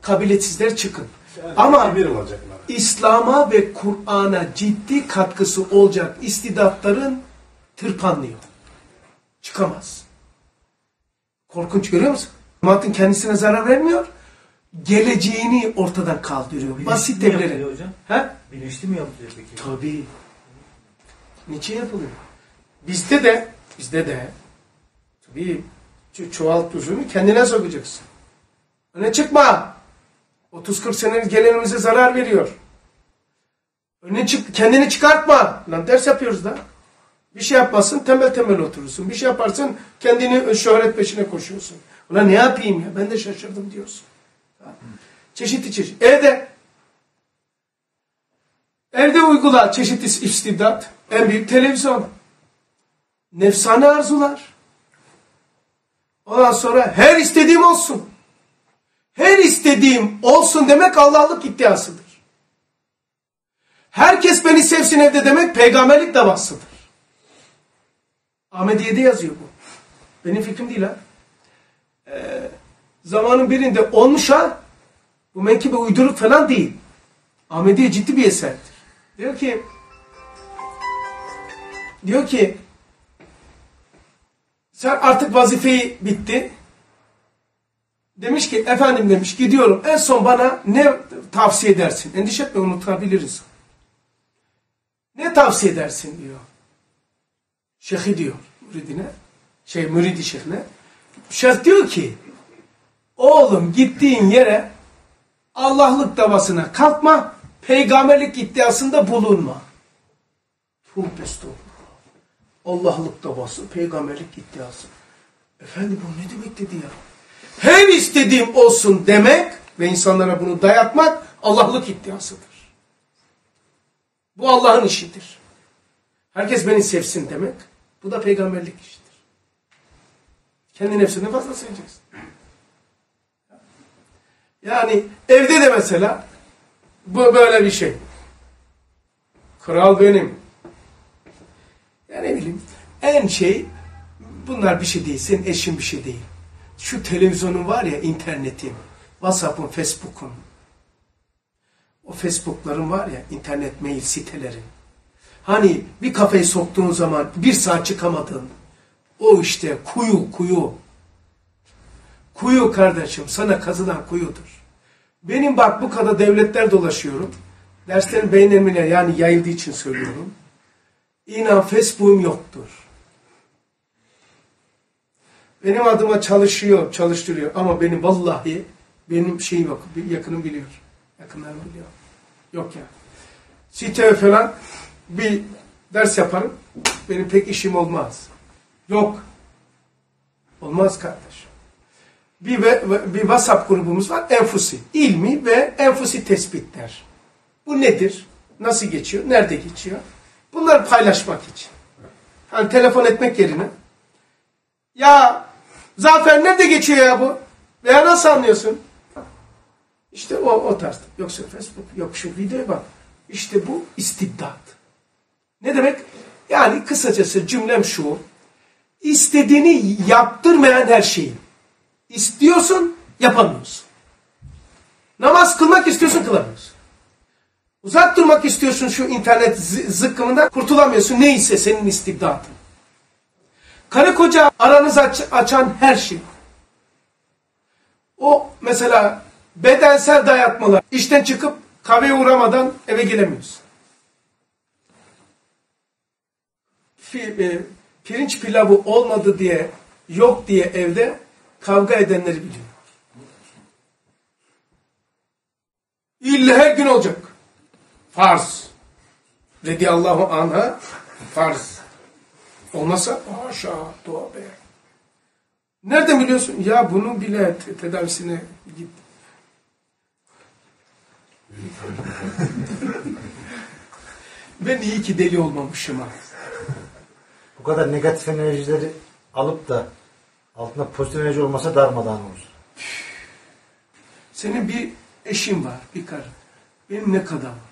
Kabiletsizler çıkın. Yani Ama bir olacaklar. İslam'a ve Kur'an'a ciddi katkısı olacak istidatların tırpanlıyor. Çıkamaz. Korkunç görüyor musun? Cemaatin kendisine zarar vermiyor geleceğini ortadan kaldırıyor. Bilinçli Basit? He? Bilinçli mi yapılıyor peki? Tabii. Niçin yapılıyor? Bizde de, bizde de tabii çu çuval tuzunu kendine sokacaksın. Öne çıkma. 30-40 senelik gelenimize zarar veriyor. Öne çık, kendini çıkartma. Lan ders yapıyoruz da. Bir şey yapmazsın tembel tembel oturursun. Bir şey yaparsın kendini şöhret peşine koşuyorsun. Ulan ne yapayım ya ben de şaşırdım diyorsun. Çeşitli çeşit. Evde evde uygula çeşitli istibdat. En büyük televizyon. Nefsane arzular. Ondan sonra her istediğim olsun. Her istediğim olsun demek Allah'lık iddiasıdır. Herkes beni sevsin evde demek peygamberlik davasıdır. Ahmediye'de yazıyor bu. Benim fikrim değil ha. Ee, zamanın birinde olmuş ha. Bu menkibe uyduruk falan değil. Ahmediye ciddi bir eserdir. Diyor ki diyor ki sen artık vazifeyi bitti. Demiş ki efendim demiş gidiyorum en son bana ne tavsiye edersin? Endişe etme unutabiliriz. Ne tavsiye edersin diyor. Şeyhi diyor müridine. Şey müridi şeyhine. Şeyh diyor ki oğlum gittiğin yere Allah'lık davasına kalkma, peygamberlik iddiasında bulunma. Tövbe estağfurullah. Allah'lık davası, peygamberlik iddiası. Efendim bu ne demek dedi ya? Her istediğim olsun demek ve insanlara bunu dayatmak Allah'lık iddiasıdır. Bu Allah'ın işidir. Herkes beni sevsin demek. Bu da peygamberlik işidir. Kendi nefsini fazla seveceksin. Yani evde de mesela bu böyle bir şey. Kral benim. Ya ne bileyim en şey bunlar bir şey değil. Senin eşin bir şey değil. Şu televizyonun var ya internetin, Whatsapp'ın, Facebook'un. O Facebook'ların var ya internet mail sitelerin. Hani bir kafeye soktuğun zaman bir saat çıkamadın. O işte kuyu kuyu. Kuyu kardeşim sana kazılan kuyudur. Benim bak bu kadar devletler dolaşıyorum. Derslerin beynelmine yani yayıldığı için söylüyorum. İnan Facebook'um yoktur. Benim adıma çalışıyor, çalıştırıyor ama benim vallahi benim şeyim yok. Yakınım biliyor. Yakınlarım biliyor. Yok ya. Site falan bir ders yaparım. Benim pek işim olmaz. Yok. Olmaz kardeş. Bir, bir WhatsApp grubumuz var. Enfusi. İlmi ve enfusi tespitler. Bu nedir? Nasıl geçiyor? Nerede geçiyor? Bunları paylaşmak için. Hani telefon etmek yerine. Ya Zafer nerede geçiyor ya bu? Veya nasıl anlıyorsun? İşte o, o tarzda. Yoksa Facebook, yok şu videoya bak. İşte bu istibdat. Ne demek? Yani kısacası cümlem şu. İstediğini yaptırmayan her şeyi. İstiyorsun, yapamıyorsun. Namaz kılmak istiyorsun, kılamıyorsun. Uzak durmak istiyorsun şu internet zı- zıkkımından, kurtulamıyorsun. Neyse senin istibdatın. Karı koca aranızı aç- açan her şey. O mesela bedensel dayatmalar. İşten çıkıp kahveye uğramadan eve gelemiyorsun. E, pirinç pilavı olmadı diye, yok diye evde kavga edenleri biliyor. İlla her gün olacak. Farz. Radiyallahu anha farz. Olmasa haşa dua be. Nereden biliyorsun? Ya bunun bile te- tedavisine git. ben iyi ki deli olmamışım ha. Bu kadar negatif enerjileri alıp da altında pozitif enerji olmasa darmadağın olur. Senin bir eşin var, bir karın. Benim ne kadar var?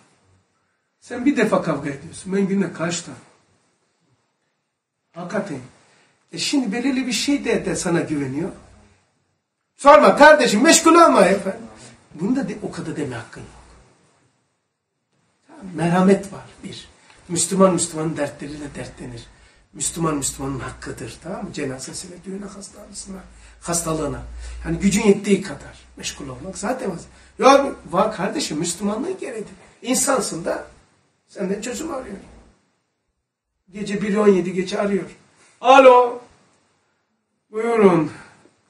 Sen bir defa kavga ediyorsun. Ben günde kaç tane? Hakikaten. E şimdi belirli bir şey de, de sana güveniyor. Sorma kardeşim meşgul olma efendim. Bunda de, o kadar deme hakkın yok. Merhamet var bir. Müslüman Müslümanın dertleriyle dertlenir. Müslüman Müslümanın hakkıdır. Tamam mı? Cenazesine, düğüne, hastalığına, hastalığına. Yani gücün yettiği kadar meşgul olmak zaten var. Ya var kardeşim Müslümanlığı gereğidir. İnsansın da senden çözüm arıyor. Gece 1.17 geçe arıyor. Alo. Buyurun.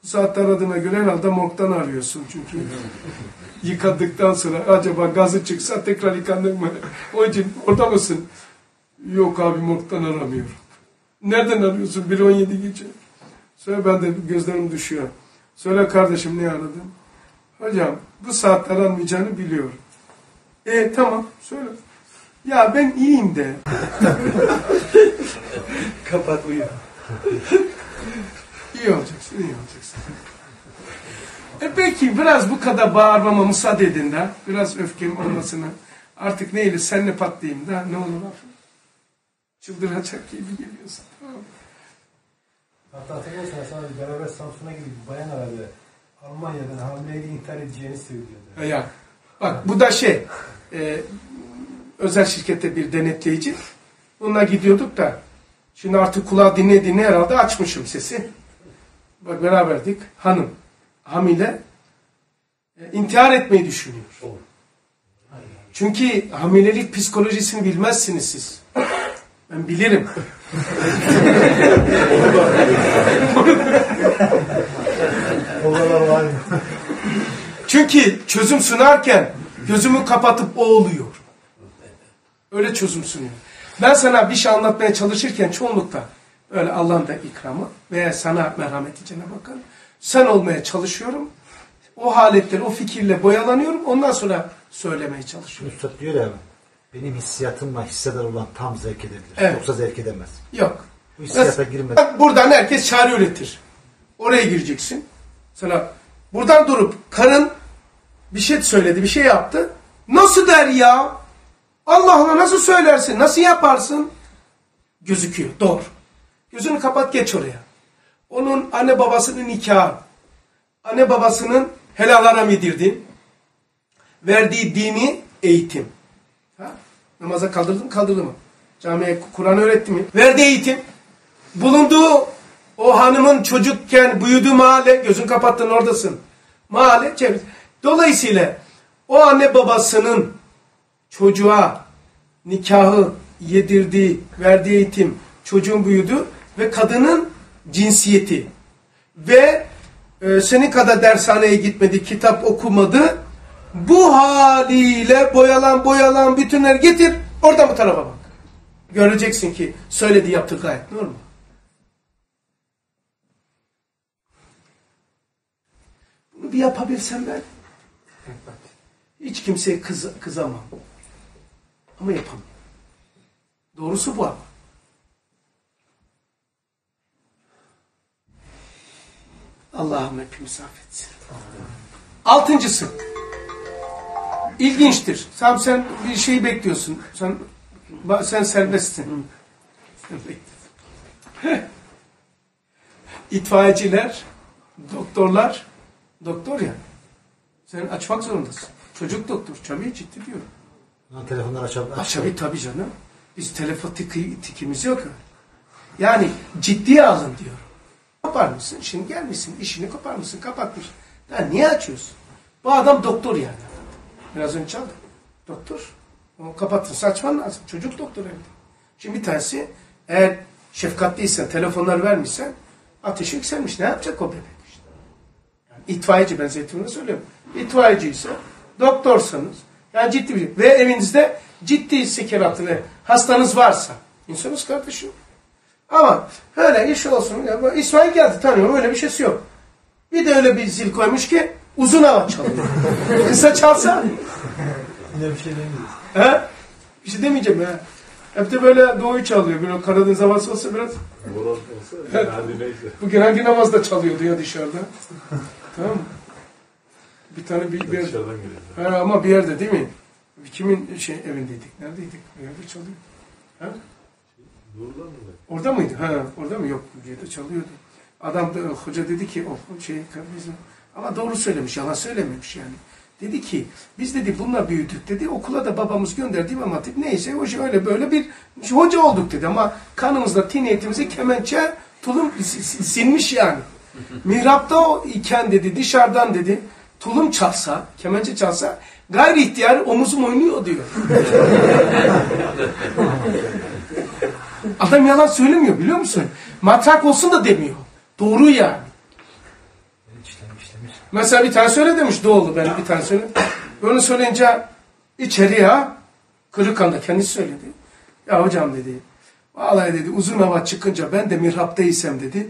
Bu saatte aradığına göre herhalde morgdan arıyorsun çünkü. Yıkadıktan sonra acaba gazı çıksa tekrar yıkanır mı? O için orada mısın? Yok abi morgdan aramıyorum. Nereden arıyorsun? 1.17 geçe. Söyle ben de gözlerim düşüyor. Söyle kardeşim niye aradın? Hocam bu saatte aranmayacağını biliyorum. E tamam söyle. Ya ben iyiyim de. Kapat uyu. İyi olacaksın, iyi olacaksın. E peki biraz bu kadar bağırmama müsaade edin de, biraz öfkem olmasına. Artık neyle senle patlayayım da ne olur affet. Çıldıracak gibi geliyorsun. Tamam. mı? Hatta hatırlıyorsan sadece beraber Samsun'a gidip bayan aradı. Almanya'dan hamileyle intihar edeceğini söylüyordu. E Ya, bak bu da şey, e, özel şirkette bir denetleyici. Onunla gidiyorduk da, şimdi artık kulağı dinle dinle herhalde açmışım sesi. Bak beraberdik, hanım, hamile, e, intihar etmeyi düşünüyor. Çünkü hamilelik psikolojisini bilmezsiniz siz. Ben bilirim. Çünkü çözüm sunarken gözümü kapatıp o oluyor. Öyle çözüm sunuyor. Ben sana bir şey anlatmaya çalışırken çoğunlukla öyle Allah'ın da ikramı veya sana merhameti Cenab-ı Hakk'ın sen olmaya çalışıyorum. O haletleri, o fikirle boyalanıyorum. Ondan sonra söylemeye çalışıyorum. Üstad diyor ya benim hissiyatımla hisseder olan tam zevk edebilir. Evet. Yoksa zevk edemez. Yok. Bu hissiyata girmeden Buradan herkes çare üretir. Oraya gireceksin. Mesela buradan durup karın bir şey söyledi, bir şey yaptı. Nasıl der ya? Allah'ına nasıl söylersin? Nasıl yaparsın? Gözüküyor. Doğru. Gözünü kapat geç oraya. Onun anne babasının nikahı, anne babasının helal haram yedirdiğin, verdiği dini eğitim. Ha? Namaza kaldırdın mı kaldırdın mı? Camiye Kur'an öğretti mi? Verdiği eğitim. Bulunduğu o hanımın çocukken büyüdüğü mahalle, gözün kapattın oradasın. Mahalle çevre. Dolayısıyla o anne babasının çocuğa nikahı yedirdiği, verdiği eğitim, çocuğun büyüdü ve kadının cinsiyeti ve e, senin kadar dershaneye gitmedi, kitap okumadı. Bu haliyle boyalan boyalan bütünler getir, orada bu tarafa bak. Göreceksin ki söylediği yaptığı gayet normal. Bunu bir yapabilsem ben hiç kimseye kız, kızamam. Ama yapamam. Doğrusu bu ama. Allah'ım hepimizi affetsin. Altıncısı. İlginçtir. Sen, sen bir şeyi bekliyorsun. Sen sen serbestsin. İtfaiyeciler, doktorlar, doktor ya. Sen açmak zorundasın. Çocuk doktor. Ciddi diyorum. Lan telefonlar açabilir. Tabii tabii canım. Biz telefon tiki, tikimiz yok. öyle. Yani ciddiye alın diyor. Kopar mısın? Şimdi gelmişsin. işini kopar mısın? Kapatmış. Ya niye açıyorsun? Bu adam doktor yani. Biraz önce çaldı. Doktor. Onu kapattın. Saçman lazım. Çocuk doktor evde. Şimdi bir tanesi eğer şefkatliysen, telefonlar vermişsen ateşi yükselmiş. Ne yapacak o bebek işte? Yani itfaiyeci benzetimini söylüyorum. İtfaiyeci ise doktorsanız yani ciddi bir ve evinizde ciddi sekeratı ve hastanız varsa insanız kardeşim. Ama öyle iş olsun. Ya, İsmail geldi tanıyorum öyle bir şeysi yok. Bir de öyle bir zil koymuş ki uzun hava çalıyor. Kısa çalsa Yine bir şey demiyoruz. he? bir şey demeyeceğim ya. Hep de böyle doğuyu çalıyor. Böyle Karadeniz havası olsa biraz. Olsa hadi neyse. Bugün hangi namazda çalıyordu ya dışarıda? tamam mı? Bir tane bir, bir geliyor. Ha, ama bir yerde değil mi? Kimin şey evindeydik? Neredeydik? Bir yerde çalıyor. Ha? Doğrudan mı? Orada mıydı? Ha, orada mı? Yok. Bir yerde çalıyordu. Adam da hoca dedi ki o şey bizim ama doğru söylemiş, yalan söylememiş yani. Dedi ki biz dedi bununla büyüdük dedi. Okula da babamız gönderdi İmam Hatip neyse o şey öyle böyle bir hoca olduk dedi ama kanımızda tiniyetimizi kemençe tulum si- si- sinmiş yani. Mihrapta o iken dedi dışarıdan dedi tulum çalsa, kemençe çalsa gayri ihtiyar omuzum oynuyor diyor. Adam yalan söylemiyor biliyor musun? Matrak olsun da demiyor. Doğru yani. Mesela bir tane söyle demiş Doğulu ben bir tane söyle. Onu söyleyince içeri ya Kırıkhan'da kendisi söyledi. Ya hocam dedi. Vallahi dedi uzun hava çıkınca ben de mihraptaysam dedi.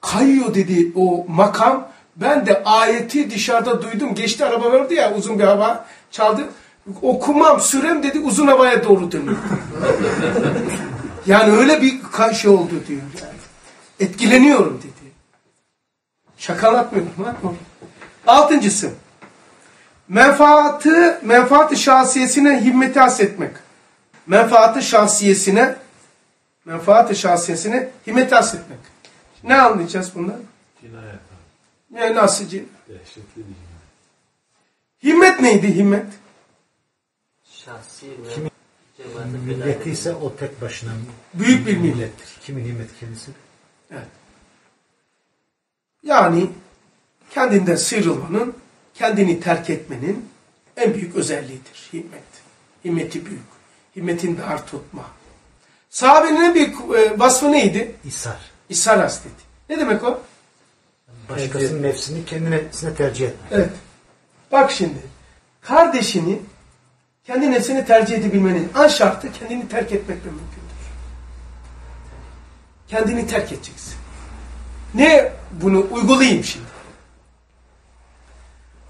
Kayıyor dedi o makam. Ben de ayeti dışarıda duydum. Geçti araba vardı ya uzun bir hava çaldı. Okumam sürem dedi uzun havaya doğru dönüyor. yani öyle bir şey oldu diyor. Yani. Etkileniyorum dedi. Şaka anlatmıyorum. anlatmıyorum. Altıncısı. Menfaatı, menfaat şahsiyesine himmeti hasretmek. Menfaatı şahsiyesine menfaat şahsiyesine himmeti hasretmek. Ne anlayacağız bundan? Cinayet. Bir cinayet. Himmet neydi himmet? Şahsi ve cemaate Milleti ise o tek başına Büyük bir millettir. kimin nimeti kendisi? Evet. Yani kendinden sıyrılmanın kendini terk etmenin en büyük özelliğidir. Himmet. Himmeti büyük. Himmetin dar tutma. Sahabenin en büyük e, vasfı neydi? İshar. İshar hasleti. Ne demek o? Başkasının nefsini kendine tercih etmek. Evet. Bak şimdi. Kardeşini kendi nefsini tercih edebilmenin an şartı kendini terk etmekle mümkündür. Kendini terk edeceksin. Ne bunu uygulayayım şimdi?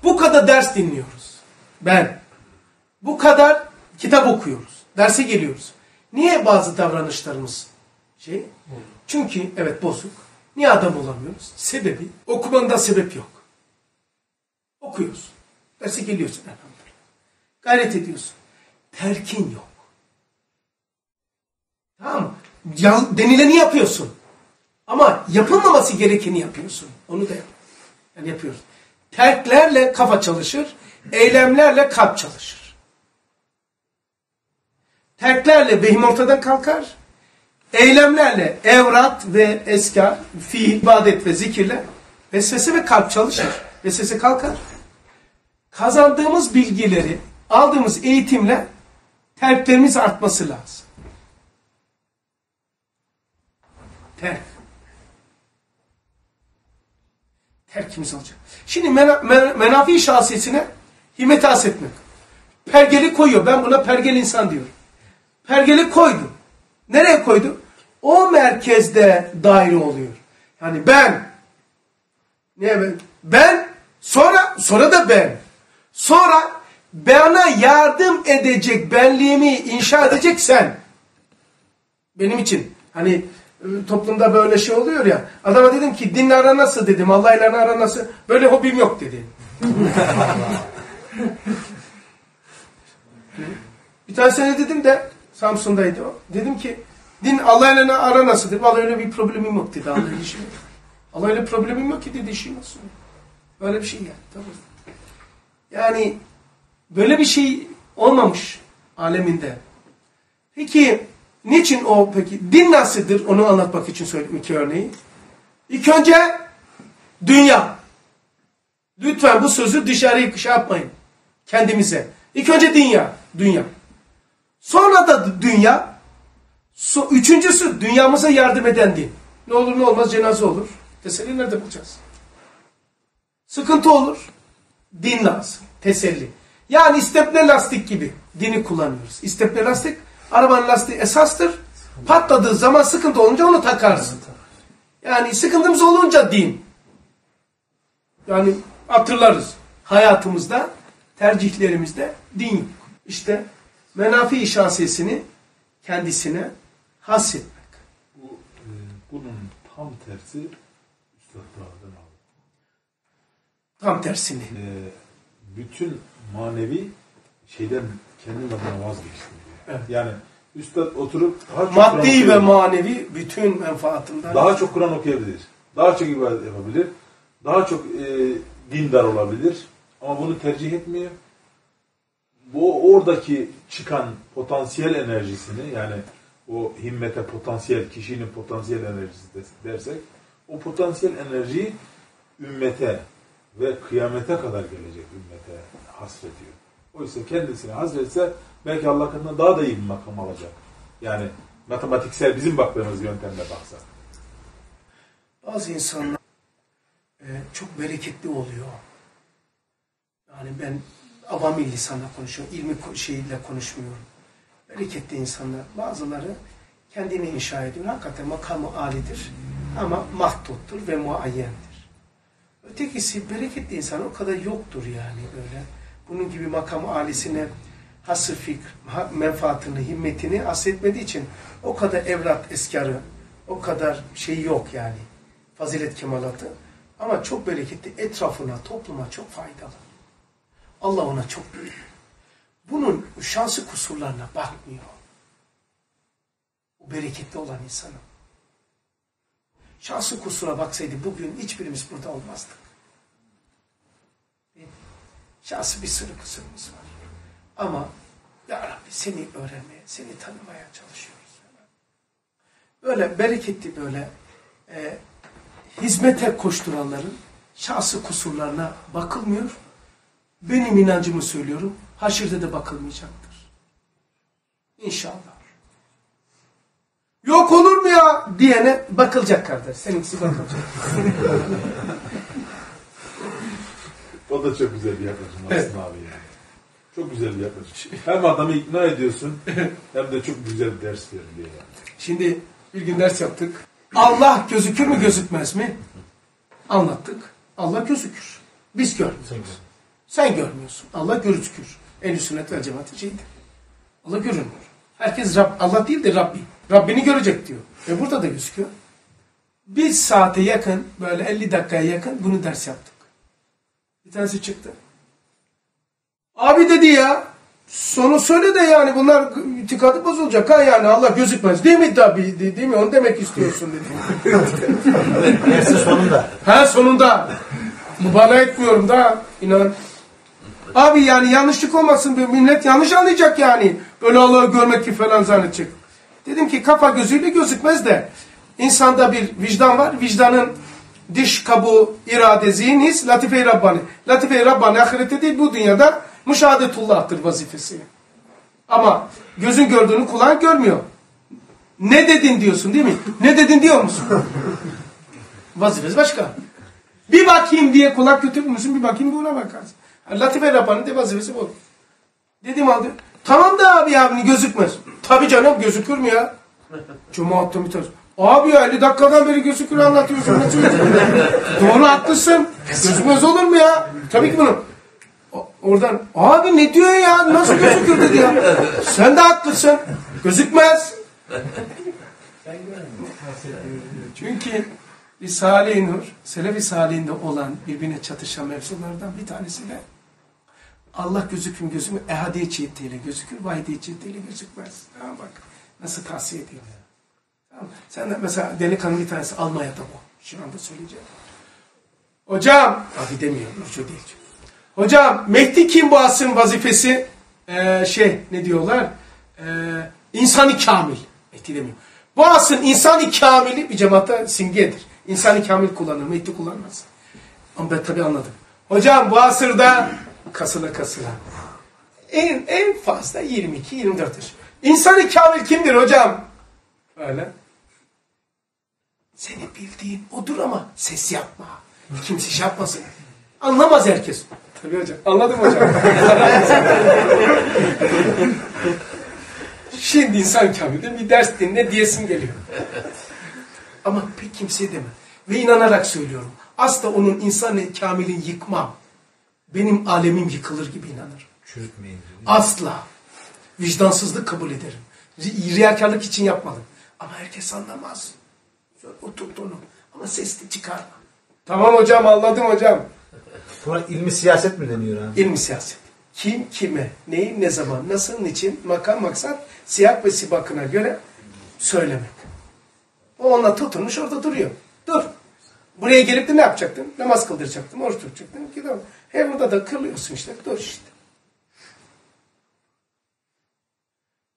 Bu kadar ders dinliyoruz. Ben. Bu kadar kitap okuyoruz. Derse geliyoruz. Niye bazı davranışlarımız şey? Çünkü evet bozuk. Niye adam olamıyoruz? Sebebi okumanda sebep yok. Okuyorsun. Derse geliyorsun elhamdülillah. Gayret ediyorsun. Terkin yok. Tamam mı? Denileni yapıyorsun. Ama yapılmaması gerekeni yapıyorsun. Onu da yap. Yani yapıyoruz. Terklerle kafa çalışır. Eylemlerle kalp çalışır. Terklerle vehim ortadan kalkar. Eylemlerle evrat ve eskar, fiil, ibadet ve zikirle vesvese ve kalp çalışır. Vesvese kalkar. Kazandığımız bilgileri, aldığımız eğitimle terklerimiz artması lazım. Terk. Terkimiz olacak. Şimdi mena, men, menafi şahsiyetine himmet etmek. Pergeli koyuyor. Ben buna pergel insan diyorum. Pergeli koydu. Nereye koydu? O merkezde daire oluyor. Yani ben ne ben? Ben sonra sonra da ben. Sonra bana yardım edecek benliğimi inşa edecek sen. Benim için. Hani toplumda böyle şey oluyor ya. Adama dedim ki dinle ara nasıl dedim. Allah ile ara nasıl. Böyle hobim yok dedi. bir tanesine dedim de Samsun'daydı o. Dedim ki din Allah ile ara nasıl dedi. Vallahi öyle bir problemim yok dedi. Allah ile işim yok. Allah problemim yok ki dedi işim nasıl. Böyle bir şey yani. Tamam. Yani böyle bir şey olmamış aleminde. Peki niçin o peki? Din nasıldır? Onu anlatmak için söyledim iki örneği. İlk önce dünya. Lütfen bu sözü dışarıya şey yapmayın. Kendimize. İlk önce dünya. Dünya. Sonra da dünya. So, üçüncüsü dünyamıza yardım eden din. Ne olur ne olmaz cenaze olur. Teselli nerede bulacağız? Sıkıntı olur. Din lazım. Teselli. Yani istepne lastik gibi dini kullanıyoruz. İstepne lastik, arabanın lastiği esastır. Patladığı zaman sıkıntı olunca onu takarsın. Yani sıkıntımız olunca din. Yani hatırlarız. Hayatımızda, tercihlerimizde din yok. İşte menafi şahsiyesini kendisine hassetmek. Bu, e, bunun tam tersi üstadlardan aldı. Tam tersini. E, bütün manevi şeyden kendim adına vazgeçtim diyor. Evet. Yani üstad oturup daha çok Maddi ve manevi bütün menfaatından. daha çok Kur'an okuyabilir. Daha çok ibadet yapabilir. Daha çok e, dindar olabilir. Ama bunu tercih etmiyor. Bu oradaki çıkan potansiyel enerjisini yani o himmete potansiyel, kişinin potansiyel enerjisi de- dersek o potansiyel enerjiyi ümmete ve kıyamete kadar gelecek ümmete hasrediyor. Oysa kendisine hasretse belki Allah katında daha da iyi bir makam alacak. Yani matematiksel bizim baktığımız yöntemle baksa. Bazı insanlar e, çok bereketli oluyor. Yani ben avami lisanla konuşuyorum, ilmi şeyle konuşmuyorum. Bereketli insanlar. Bazıları kendini inşa ediyor. Hakikaten makamı alidir ama mahduttur ve muayyendir. Ötekisi bereketli insan o kadar yoktur yani öyle. Bunun gibi makamı alisine hası fikr, menfaatini, himmetini hasretmediği için o kadar evlat eskarı, o kadar şey yok yani. Fazilet kemalatı. Ama çok bereketli etrafına, topluma çok faydalı. Allah ona çok büyük. Bunun şansı kusurlarına bakmıyor. O bereketli olan insanın. Şansı kusura baksaydı bugün hiçbirimiz burada olmazdık. Şansı bir sürü kusurumuz var. Ama Ya Rabbi seni öğrenmeye, seni tanımaya çalışıyoruz. Böyle bereketli böyle e, hizmete koşturanların şahsı kusurlarına bakılmıyor. benim inancımı söylüyorum. Haşirde de bakılmayacaktır. İnşallah. Yok olur mu ya diyene bakılacak kardeş. Seninkisi bakılacak. O da çok güzel bir yaklaşım Evet. aslında abi yani. Çok güzel bir yaklaşım. Hem adamı ikna ediyorsun hem de çok güzel bir ders veriliyor yani. Şimdi bir gün ders yaptık. Allah gözükür mü gözükmez mi? Anlattık. Allah gözükür. Biz görmüyoruz. Sen görmüyorsun. Allah gözükür. En sünnet ve cemaat şeydi. Allah görünmüyor. Herkes Rab, Allah değil de Rabbi. Rabbini görecek diyor. Ve burada da gözüküyor. Bir saate yakın, böyle 50 dakikaya yakın bunu ders yaptık. Bir tanesi çıktı. Abi dedi ya, sonu söyle de yani bunlar itikadı bozulacak ha yani Allah gözükmez. Değil mi tabi? Değil mi? Onu demek istiyorsun dedi. Dersin sonunda. Ha sonunda. Mübalağa etmiyorum da inan. Abi yani yanlışlık olmasın bir millet yanlış anlayacak yani. Böyle Allah'ı görmek ki falan zannedecek. Dedim ki kafa gözüyle gözükmez de insanda bir vicdan var. Vicdanın diş kabuğu, irade, zihin, his, latife-i Rabbani. Latife-i Rabbani ahirette değil bu dünyada müşahedetullah'tır vazifesi. Ama gözün gördüğünü kulağın görmüyor. Ne dedin diyorsun değil mi? Ne dedin diyor musun? Vazifesi başka. Bir bakayım diye kulak götürür müsün? Bir bakayım buna bakarsın. Latife Rabbani de vazifesi bu. Dedim aldı. Tamam da abi abini gözükmez. Tabii canım gözükür mü ya? Cumaatta biter. Abi ya 50 dakikadan beri gözükür anlatıyorsun. Doğru haklısın. Gözükmez olur mu ya? Tabii ki bunu. Oradan abi ne diyor ya nasıl gözükür dedi ya. Sen de haklısın. Gözükmez. Çünkü Risale-i Nur, Selefi Salih'inde olan birbirine çatışan mevzulardan bir tanesi de Allah gözükür mü gözükmüyor, ehadiyetçiyle gözükür, vahidiyetçiyle gözükmez. Tamam bak nasıl tavsiye ediyor. Tamam. Sen de mesela delikanlı bir tanesi Almanya'da bu. Şu anda söyleyeceğim. Hocam, abi demiyorum, Nurcu değil. Hocam, Mehdi kim bu asrın vazifesi? Ee, şey, ne diyorlar? Ee, insani kamil. Mehdi demiyorum. Bu asrın insani kamili bir cemaate simgedir. İnsani kamil kullanır, Mehdi kullanmaz. Ama ben tabii anladım. Hocam bu asırda kasıla kasıla. En, en fazla 22-24 yaş. İnsani kamil kimdir hocam? Öyle. Seni bildiğin odur ama ses yapma. Kimse şey yapmasın. Anlamaz herkes. Tabii hocam. Anladım hocam. Şimdi insan kamilde bir ders dinle diyesim geliyor. Ama pek kimseye demem. Ve inanarak söylüyorum. Asla onun insanı kamilin yıkmam. Benim alemim yıkılır gibi inanırım. Çürütmeyin. Asla. Vicdansızlık kabul ederim. Ri- Riyakarlık için yapmadım. Ama herkes anlamaz. Oturt onu. Ama sesli çıkarma. Tamam hocam anladım hocam. Buna ilmi siyaset mi deniyor abi? İlmi siyaset. Kim kime, neyi, ne zaman, nasıl, niçin, makam, maksat, siyak ve sibakına göre söylemek. O ona tutunmuş orada duruyor. Dur. Buraya gelip de ne yapacaktın? Namaz kıldıracaktın, oruç tutacaktın. Gidelim. He burada da kılıyorsun işte. Dur işte.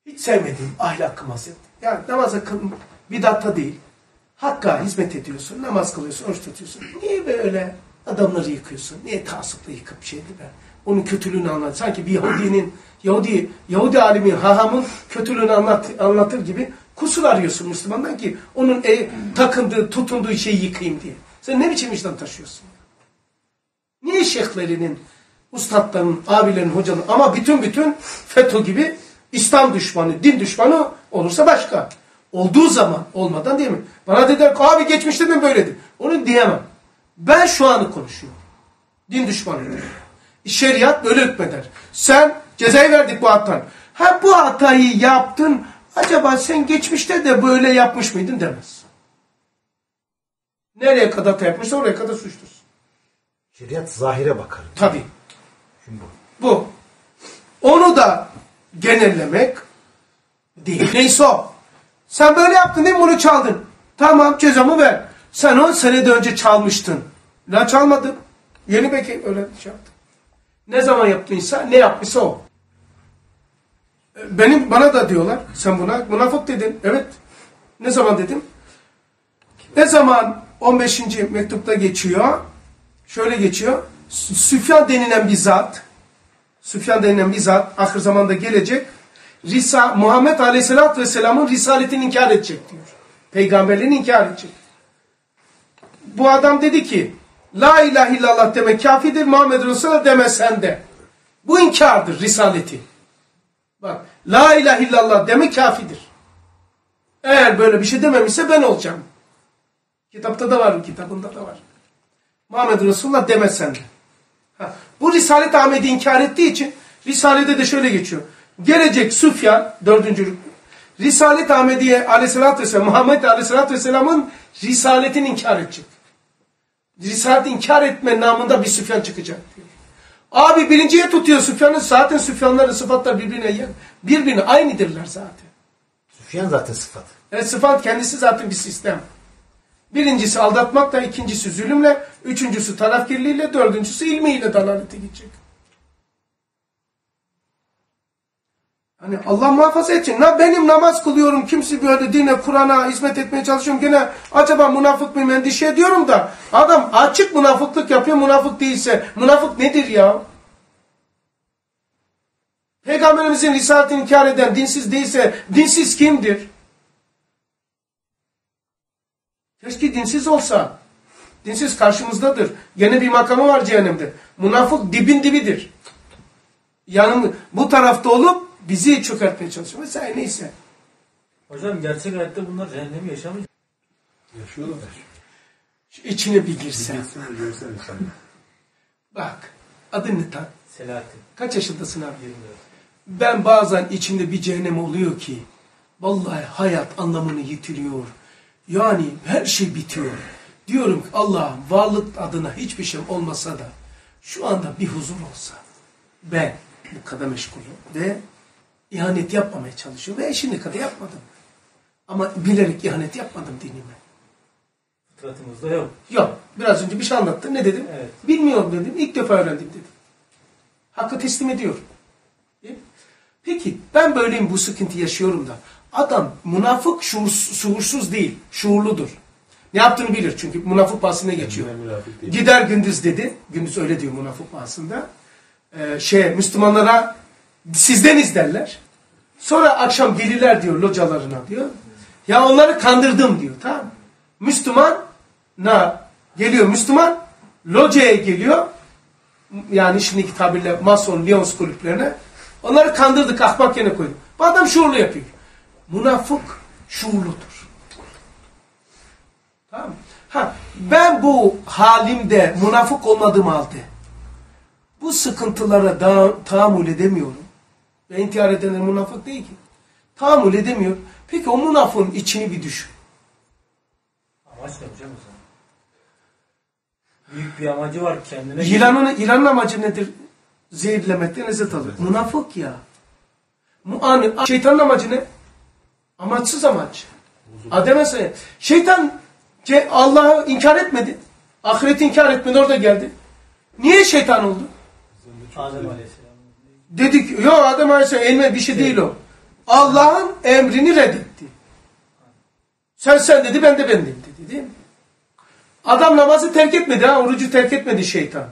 Hiç sevmediğim ahlak maziyet. Yani namaza kıl, bidatta değil. Hakka hizmet ediyorsun, namaz kılıyorsun, oruç tutuyorsun. Niye böyle adamları yıkıyorsun? Niye tasıpla yıkıp şeydi be? Onun kötülüğünü anlat. Sanki bir Yahudinin, Yahudi, Yahudi alimin, hahamın kötülüğünü anlat, anlatır gibi kusur arıyorsun Müslümandan ki onun e, takındığı, tutunduğu şeyi yıkayım diye. Sen ne biçim vicdan taşıyorsun? Niye şeyhlerinin, ustadların, abilerin, hocanın ama bütün bütün FETÖ gibi İslam düşmanı, din düşmanı olursa başka. Olduğu zaman olmadan değil mi? Bana dediler ki abi geçmişte mi böyleydi? Onu diyemem. Ben şu anı konuşuyorum. Din düşmanıdır. Şeriat böyle hükmeder. Sen cezayı verdik bu hattan. Ha bu hatayı yaptın. Acaba sen geçmişte de böyle yapmış mıydın demez. Nereye kadar yapmışsa oraya kadar suçlusun. Şeriat zahire bakar. Şimdi bu. Bu. Onu da genellemek değil. Neyse o. Sen böyle yaptın değil mi? Bunu çaldın. Tamam cezamı ver. Sen 10 senede önce çalmıştın. La çalmadım. Yeni beki öyle şey yaptım. Ne zaman yaptıysa ne yapmışsa o. Benim bana da diyorlar. Sen buna münafık dedin. Evet. Ne zaman dedim? Ne zaman 15. mektupta geçiyor? Şöyle geçiyor. Süfyan denilen bir zat Süfyan denilen bir zat ahir zamanda gelecek. Risa, Muhammed Aleyhisselatü Vesselam'ın risaletini inkar edecek diyor. Peygamberliğini inkar edecek. Bu adam dedi ki La ilahe illallah demek kafidir, Muhammed Resulullah deme sen de. Bu inkardır risaleti. Bak La ilahe illallah demek kafidir. Eğer böyle bir şey dememişse ben olacağım. Kitapta da var, kitabında da var. Muhammed Resulullah demesen de. Ha, bu Risalet Ahmet'i inkar ettiği için Risale'de de şöyle geçiyor. Gelecek Süfyan, dördüncü Risalet Ahmediye aleyhissalatü vesselam, Muhammed aleyhissalatü vesselamın Risaletini inkar edecek. Risaleti inkar etme namında bir Süfyan çıkacak diyor. Abi birinciye tutuyor Süfyan'ın zaten Süfyanların sıfatlar birbirine birbirine aynıdırlar zaten. Süfyan zaten sıfat. Evet sıfat kendisi zaten bir sistem. Birincisi aldatmakla, ikincisi zulümle, üçüncüsü tarafkirliğiyle, dördüncüsü ilmiyle dalalete gidecek. Hani Allah muhafaza etsin. Na benim namaz kılıyorum. Kimse böyle dine, Kur'an'a hizmet etmeye çalışıyorum. Gene acaba münafık mıyım endişe ediyorum da. Adam açık münafıklık yapıyor. Münafık değilse. Münafık nedir ya? Peygamberimizin risaletini inkar eden dinsiz değilse dinsiz kimdir? Keşke dinsiz olsa. Dinsiz karşımızdadır. Gene bir makamı var cehennemde. Münafık dibin dibidir. Yanım bu tarafta olup bizi çökertmeye çalışıyor. Mesela neyse. Hocam gerçek hayatta bunlar cehennemi yaşamayacak. Yaşıyorlar. Şu içine bir girsen. Görsen. Bak. Adın ne tam? Selahattin. Kaç yaşındasın abi? 24. Ben bazen içimde bir cehennem oluyor ki. Vallahi hayat anlamını yitiriyor. Yani her şey bitiyor. Diyorum ki Allah'ım varlık adına hiçbir şey olmasa da şu anda bir huzur olsa. Ben bu kadar meşgulüm ve ihanet yapmamaya çalışıyorum ve şimdi kadar yapmadım. Ama bilerek ihanet yapmadım dinime. Fıtratımızda yok. Yok. Biraz önce bir şey anlattım. Ne dedim? Evet. Bilmiyorum dedim. İlk defa öğrendim dedim. Hakkı teslim ediyorum. Peki ben böyleyim bu sıkıntı yaşıyorum da. Adam münafık şuur, şuursuz değil. Şuurludur. Ne yaptığını bilir çünkü münafık bahsine geçiyor. Gider gündüz dedi. Gündüz öyle diyor münafık bahsinde. Ee, şey Müslümanlara sizdeniz derler. Sonra akşam gelirler diyor localarına diyor. Ya onları kandırdım diyor tamam? Müslüman na geliyor Müslüman locaya geliyor. Yani şimdiki tabirle Mason, Lyons kulüplerine. Onları kandırdık, ahmak yerine koyduk. Bu adam şuurlu yapıyor. Münafık şuurludur. Tamam mı? Ha, ben bu halimde münafık olmadığım halde bu sıkıntılara da, tahammül edemiyorum. Ve intihar edenler münafık değil ki. Tahammül edemiyor. Peki o münafığın içini bir düşün. Amaç ne hocam o zaman? Büyük bir amacı var kendine. Yılanın, yılanın amacı nedir? Zehirlemekten lezzet alır. Münafık ya. Muani, şeytanın amacı ne? Amaçsız amaç. Ademese. Şeytan ce- Allah'ı inkar etmedi. Ahireti inkar etmedi orada geldi. Niye şeytan oldu? Adem Aleyhisselam. Dedik yok Adem Aleyhisselam elme bir şey değil o. Allah'ın emrini reddetti. Sen sen dedi ben de bendim dedi değil mi? Adam namazı terk etmedi ha orucu terk etmedi şeytan.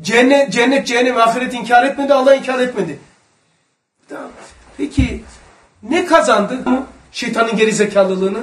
Cennet, cennet cehennem ahiret inkar etmedi Allah inkar etmedi. Peki ne kazandı? Şeytanın gerizekalılığını.